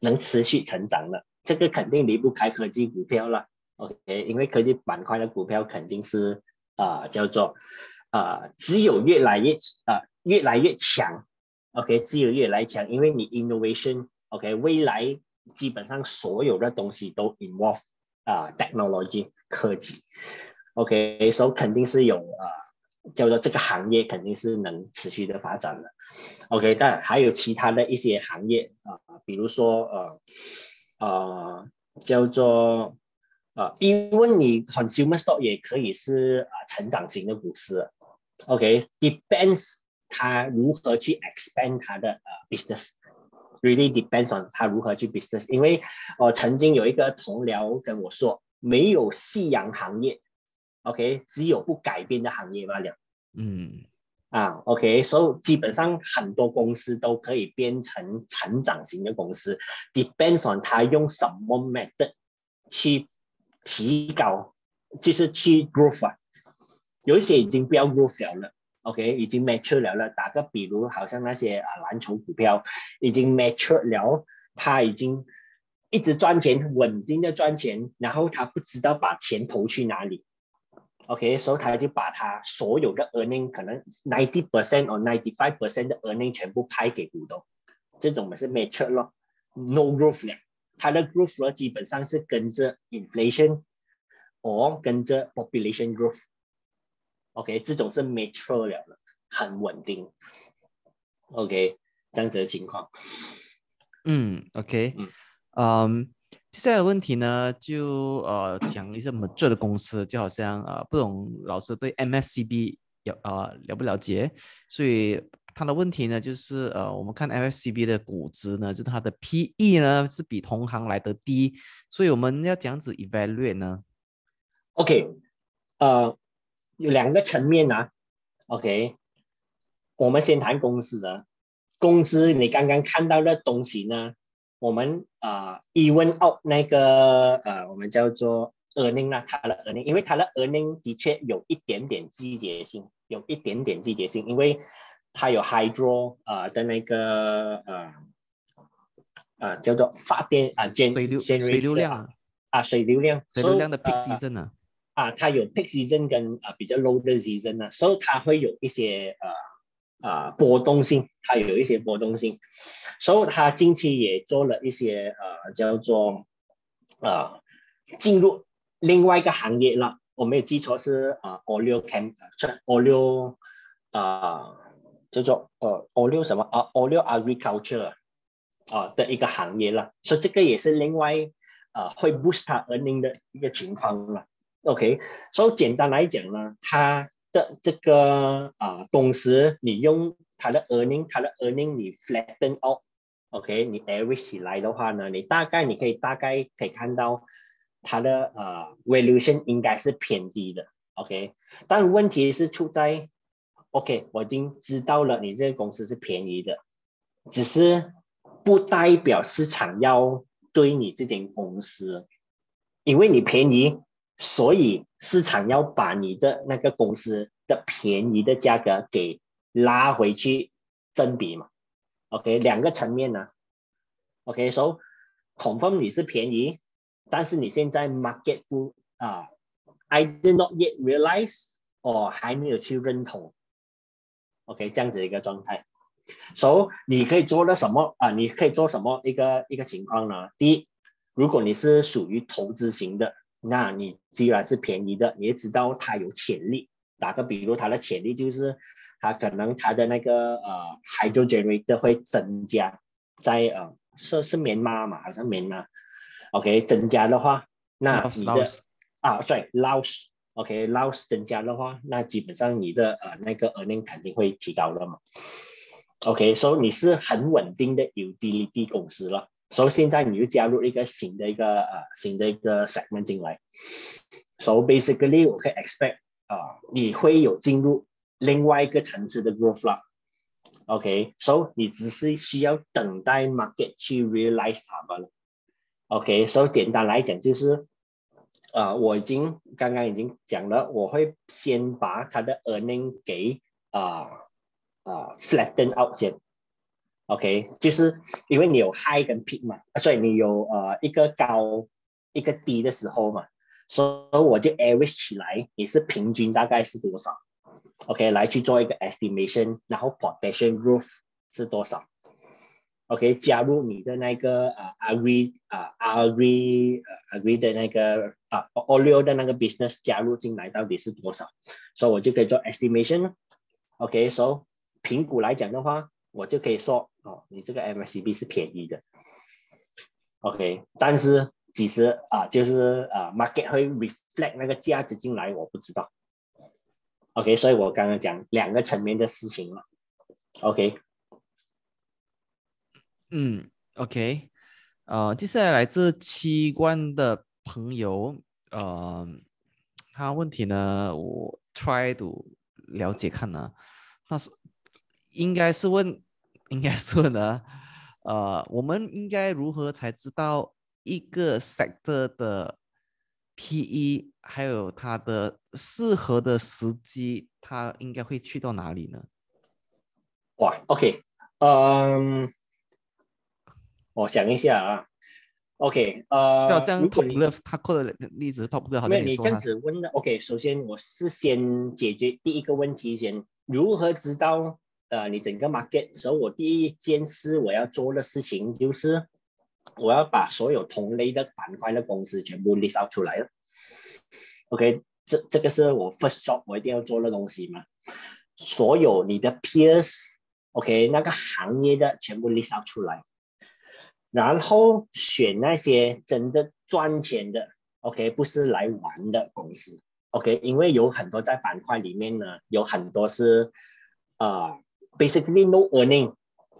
能持续成长的，这个肯定离不开科技股票了，OK，因为科技板块的股票肯定是啊、叫做啊、只有越来越啊、越来越强，OK，只有越来越强，因为你 innovation，OK，、未来基本上所有的东西都 involve 啊、technology 科技，OK，所、以肯定是有啊、叫做这个行业肯定是能持续的发展的。，OK，但还有其他的一些行业啊、比如说呃呃叫做呃，因为你 consumer stock 也可以是啊、成长型的股市，OK，depends 它如何去 expand 它的呃 business。really depends on 他如何去 business，因为呃曾经有一个同僚跟我说，没有夕阳行业，OK，只有不改变的行业罢了。嗯啊，OK，所、以基本上很多公司都可以变成成长型的公司，depends on 它用什么 method 去提高，就是去 growth 啊。有一些已经不要 growth 了，OK，已经 mature 了了。打个比如，好像那些啊蓝筹股票已经 mature 了，它已经一直赚钱，稳定的赚钱，然后他不知道把钱投去哪里。OK，所以他就把他所有的 earning 可能 ninety percent or ninety five percent 的 earning 全部拍给股东，这种我们是 mature 咯，no growth 了。它的 growth 呢基本上是跟着 inflation，or 跟着 population growth。OK，这种是 mature 了的，很稳定。OK，这样子的情况。嗯，OK，嗯嗯，接下来的问题呢，就呃讲一些 mature 的公司，就好像呃不懂老师对 MSCB 有呃了不了解，所以他的问题呢就是呃我们看 MSCB 的估值呢，就是它的 PE 呢是比同行来的低，所以我们要怎样子 evaluate 呢？OK，呃，有两个层面啊。OK，我们先谈公司的公司，你刚刚看到的东西呢，我们啊 even out 那个呃，我们叫做 earning 啦，它的 earning，因为它的 earning 的确有一点点季节性，有一点点季节性，因为它有 hydro 呃的那个呃呃叫做发电啊水流水流量啊，啊水流量，水流量的 peak 呃 season 啊，啊，它有 peak season 跟啊比较 low 的 season 啊，所以它会有一些呃啊波动性，它有一些波动性，所以它近期也做了一些呃叫做呃进入另外一个行业了，我没有记错是呃 oleo cam 呃 oleo 啊叫做呃，oil 什么？啊，oil agriculture 啊的一个行业了，所以这个也是另外呃会 boost 它 earning 的一个情况了。OK，所以简单来讲呢，它的这个啊、公司，你用它的 earning，它的 earning 你 flatten out，OK，、你 average 起来的话呢，你大概你可以大概可以看到它的呃 valuation 应该是偏低的，OK，但问题是出在，OK，我已经知道了你这个公司是便宜的，只是不代表市场要对你这间公司因为你便宜，所以市场要把你的那个公司的便宜的价格给拉回去正比嘛。OK，两个层面呢。OK，so confirm 你是便宜，但是你现在 market 不啊，I did not yet realize，哦还没有去认同。OK，这样子一个状态。So 你可以做了什么啊？你可以做什么一个一个情况呢？第一，如果你是属于投资型的，那你既然是便宜的，你也知道它有潜力。打个比如，它的潜力就是它可能它的那个呃 hydrogen 会增加，在呃是是棉麻嘛，好像棉麻，OK 增加的话，那你的啊，sorry loss，OK loss 增加的话，那基本上你的呃那个 earning 肯定会提高了嘛。OK，所以你是很稳定的 utility 公司了，所以现在你又加入一个新的一个呃新的一个 segment 进来，so basically 我可以 expect 啊你会有进入另外一个层次的 growth 了，OK，so 你只是需要等待 market 去 realize 它罢了，OK，so 简单来讲就是啊我已经刚刚已经讲了，我会先把它的 earning 给啊。啊，flatten out 先。，OK，就是因为你有 high 跟 peak 嘛，所以你有呃一个高一个低的时候嘛，所以我就 average 起来，你是平均大概是多少？OK，来去做一个 estimation，然后 p o t e n t i o n roof 是多少？OK，加入你的那个啊 agree 啊 agree agree 的那个啊 oleo 的那个 business 加入进来到底是多少？所以我就可以做 estimation，OK，so 评估来讲的话，我就可以说哦，你这个 macb 是便宜的，OK。但是其实啊，就是啊，market 会 reflect 那个价值进来，我不知道，OK。所以我刚刚讲两个层面的事情嘛，OK。嗯，OK。呃，接下来来自七关的朋友，呃，他问题呢，我 try to 了解看呢，他是。应该是问，应该说呢，呃，我们应该如何才知道一个 sector 的 PE 还有它的适合的时机，它应该会去到哪里呢？哇，OK，嗯，我想一下啊，OK，呃，好像 Top 他扣的例子，Top 好像你这样子问的，OK，首先我是先解决第一个问题先，如何知道？呃，你整个 market，所以我第一件事我要做的事情就是，我要把所有同类的板块的公司全部 list out 出来了。OK，这这个是我 first job 我一定要做的东西嘛。所有你的 peers，OK，那个行业的全部 list out 出来，然后选那些真的赚钱的，OK，不是来玩的公司，OK，因为有很多在板块里面呢，有很多是啊。Basically no earning，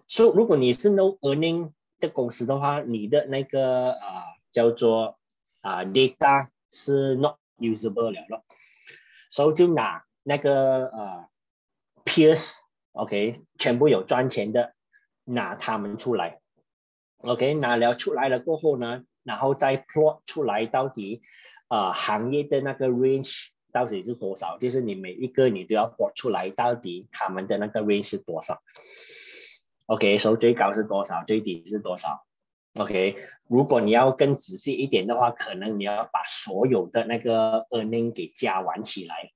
所以如果你是 no earning 的公司的话，你的那个啊叫做啊 data 是 not usable 了了，所以就拿那个呃 peers，OK，全部有赚钱的拿他们出来，OK，拿了出来了过后呢，然后再 plot 出来到底啊行业的那个 range。到底是多少？就是你每一个你都要播出来，到底他们的那个 range 是多少？OK，所以最高是多少？最低是多少？OK，如果你要更仔细一点的话，可能你要把所有的那个 earning 给加完起来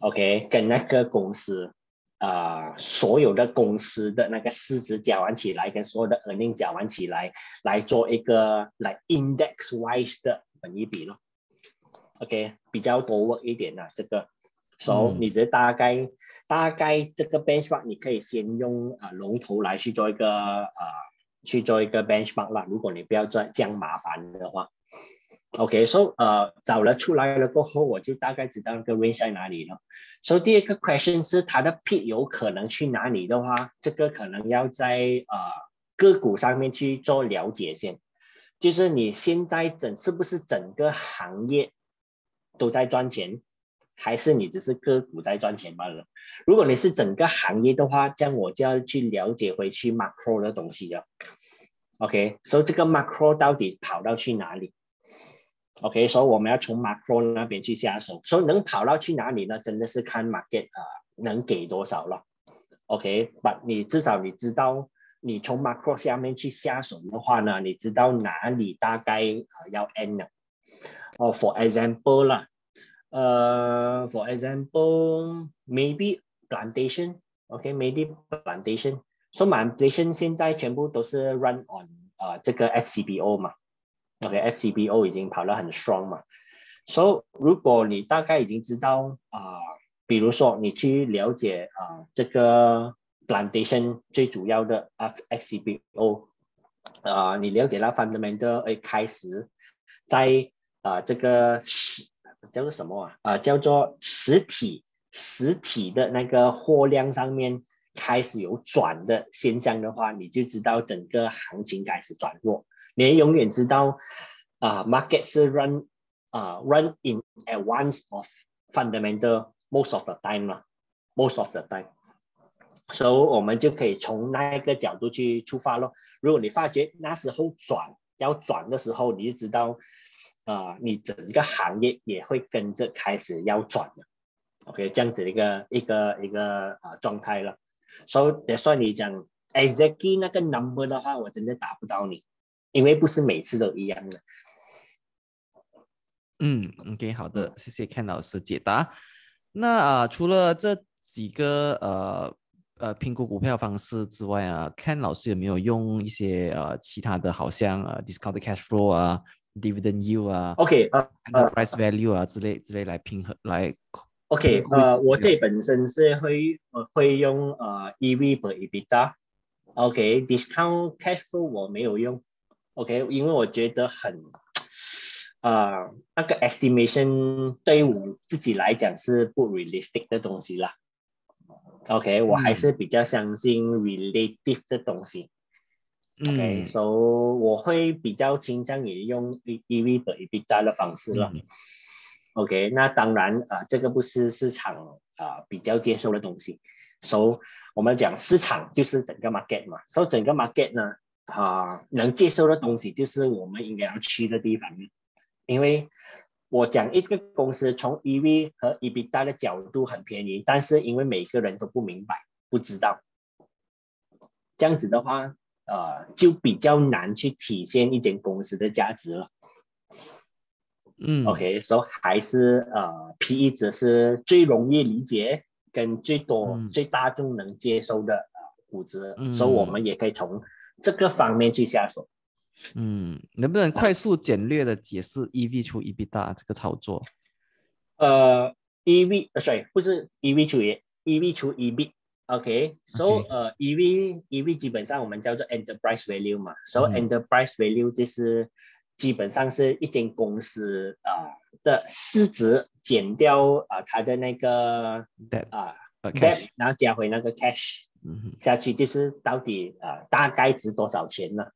，OK，跟那个公司啊，所有的公司的那个市值加完起来，跟所有的 earning 加完起来，来做一个来 index wise 的本一比咯。OK，比较多 work 一点的这个，so 你只大概大概这个 benchmark，你可以先用啊龙头来去做一个啊去做一个 benchmark 啦。如果你不要再这样麻烦的话，OK，so 呃找了出来了过后，我就大概知道那个 range 在哪里了。So 第二个 question 是它的 peak 有可能去哪里的话，这个可能要在啊个股上面去做了解先，就是你现在整是不是整个行业？都在赚钱，还是你只是个股在赚钱罢了？如果你是整个行业的话，这样我就要去了解回去 macro 的东西了。OK，所以这个 macro 到底跑到去哪里 OK，所以我们要从 macro 那边去下手，所以能跑到去哪里呢？真的是看 market 啊、能给多少了。OK，把你至少你知道，你从 macro 下面去下手的话呢，你知道哪里大概要 end 了。哦，for example 啦，呃，for example，maybe plantation，OK，maybe plantation。So plantation 现在全部都是 run on 啊、这个 FCBO 嘛，OK，FCBO 已经跑得很 strong 嘛。So 如果你大概已经知道啊、比如说你去了解啊、这个 plantation 最主要的 FCBO，啊、你了解到 fundamental，哎，开始在啊、这个叫做什么啊？啊、叫做实体实体的那个货量上面开始有转的现象的话，你就知道整个行情开始转弱。你永远知道啊、market 是 run 啊、run in advance of fundamental most of the time 啦，most of the time。所以我们就可以从那个角度去出发咯。如果你发觉那时候转要转的时候，你就知道，啊、你整个行业也会跟着开始要转的。OK，这样子的一个一个一个啊、状态了。所以，所以你讲 exactly 那个 number 的话，我真的打不到你，因为不是每次都一样的。嗯，OK，好的，谢谢 Ken 老师解答。那啊、除了这几个呃呃评估股票方式之外啊，Ken 老师有没有用一些呃其他的，好像呃 discounted cash flow 啊、dividend yield 啊、OK，呃呃 enterprise value 啊之类之类来平衡来 OK，会呃，是这我这本身是会呃会用呃 EV per EBITDA，OK，discount、cash flow 我没有用，OK，因为我觉得很，呃，那个 estimation 对我自己来讲是不 realistic 的东西啦。OK，我还嗯是比较相信 relative 的东西。OK，嗯 so 我会比较倾向于用 E EV per EBITDA 的方式了。嗯 OK，那当然啊、呃这个不是市场啊、呃比较接受的东西。So 我们讲市场就是整个 market 嘛，So 整个 market 呢啊、能接受的东西就是我们应该要去的地方。因为我讲一个公司从 EV 和 EBITDA 的角度很便宜，但是因为每个人都不明白、不知道，这样子的话，呃，就比较难去体现一间公司的价值了。嗯 OK，所、以还是呃 PE 值是最容易理解跟最多、嗯最大众能接受的呃估值，嗯所以我们也可以从这个方面去下手。嗯，能不能快速简略的解释 EV 除 EBITDA 这个操作？呃，EV 呃，sorry，不是 EV 除以 EV 除 EBIT。OK，so、OK 呃，EV EV 基本上我们叫做 enterprise value 嘛，so、嗯。enterprise value 就是基本上是一间公司啊、呃的市值减掉啊、它的那个 Debt 啊、呃 debt，然后加回那个 cash 嗯下去，就是到底啊、大概值多少钱呢？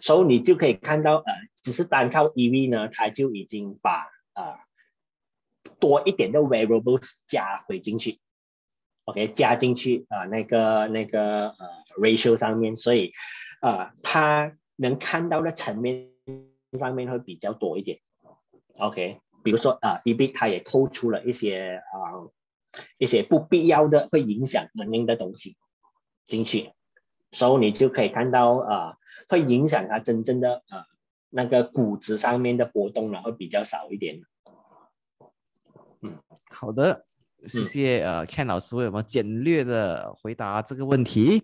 所以你就可以看到，呃，只是单靠 EV 呢，它就已经把啊、多一点的 variables 加回进去，OK，加进去啊、那个那个呃 ratio 上面，所以呃，它能看到的层面上面会比较多一点，OK，比如说啊、EB 它也扣除了一些啊、一些不必要的会影响能力的东西进去，所以你就可以看到啊、会影响它真正的呃那个估值上面的波动呢会比较少一点。嗯。好的，谢嗯谢呃 Ken 老师为我们简略的回答这个问题。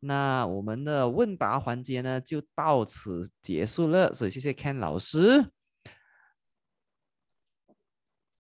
那我们的问答环节呢就到此结束了，所以谢谢 Ken 老师。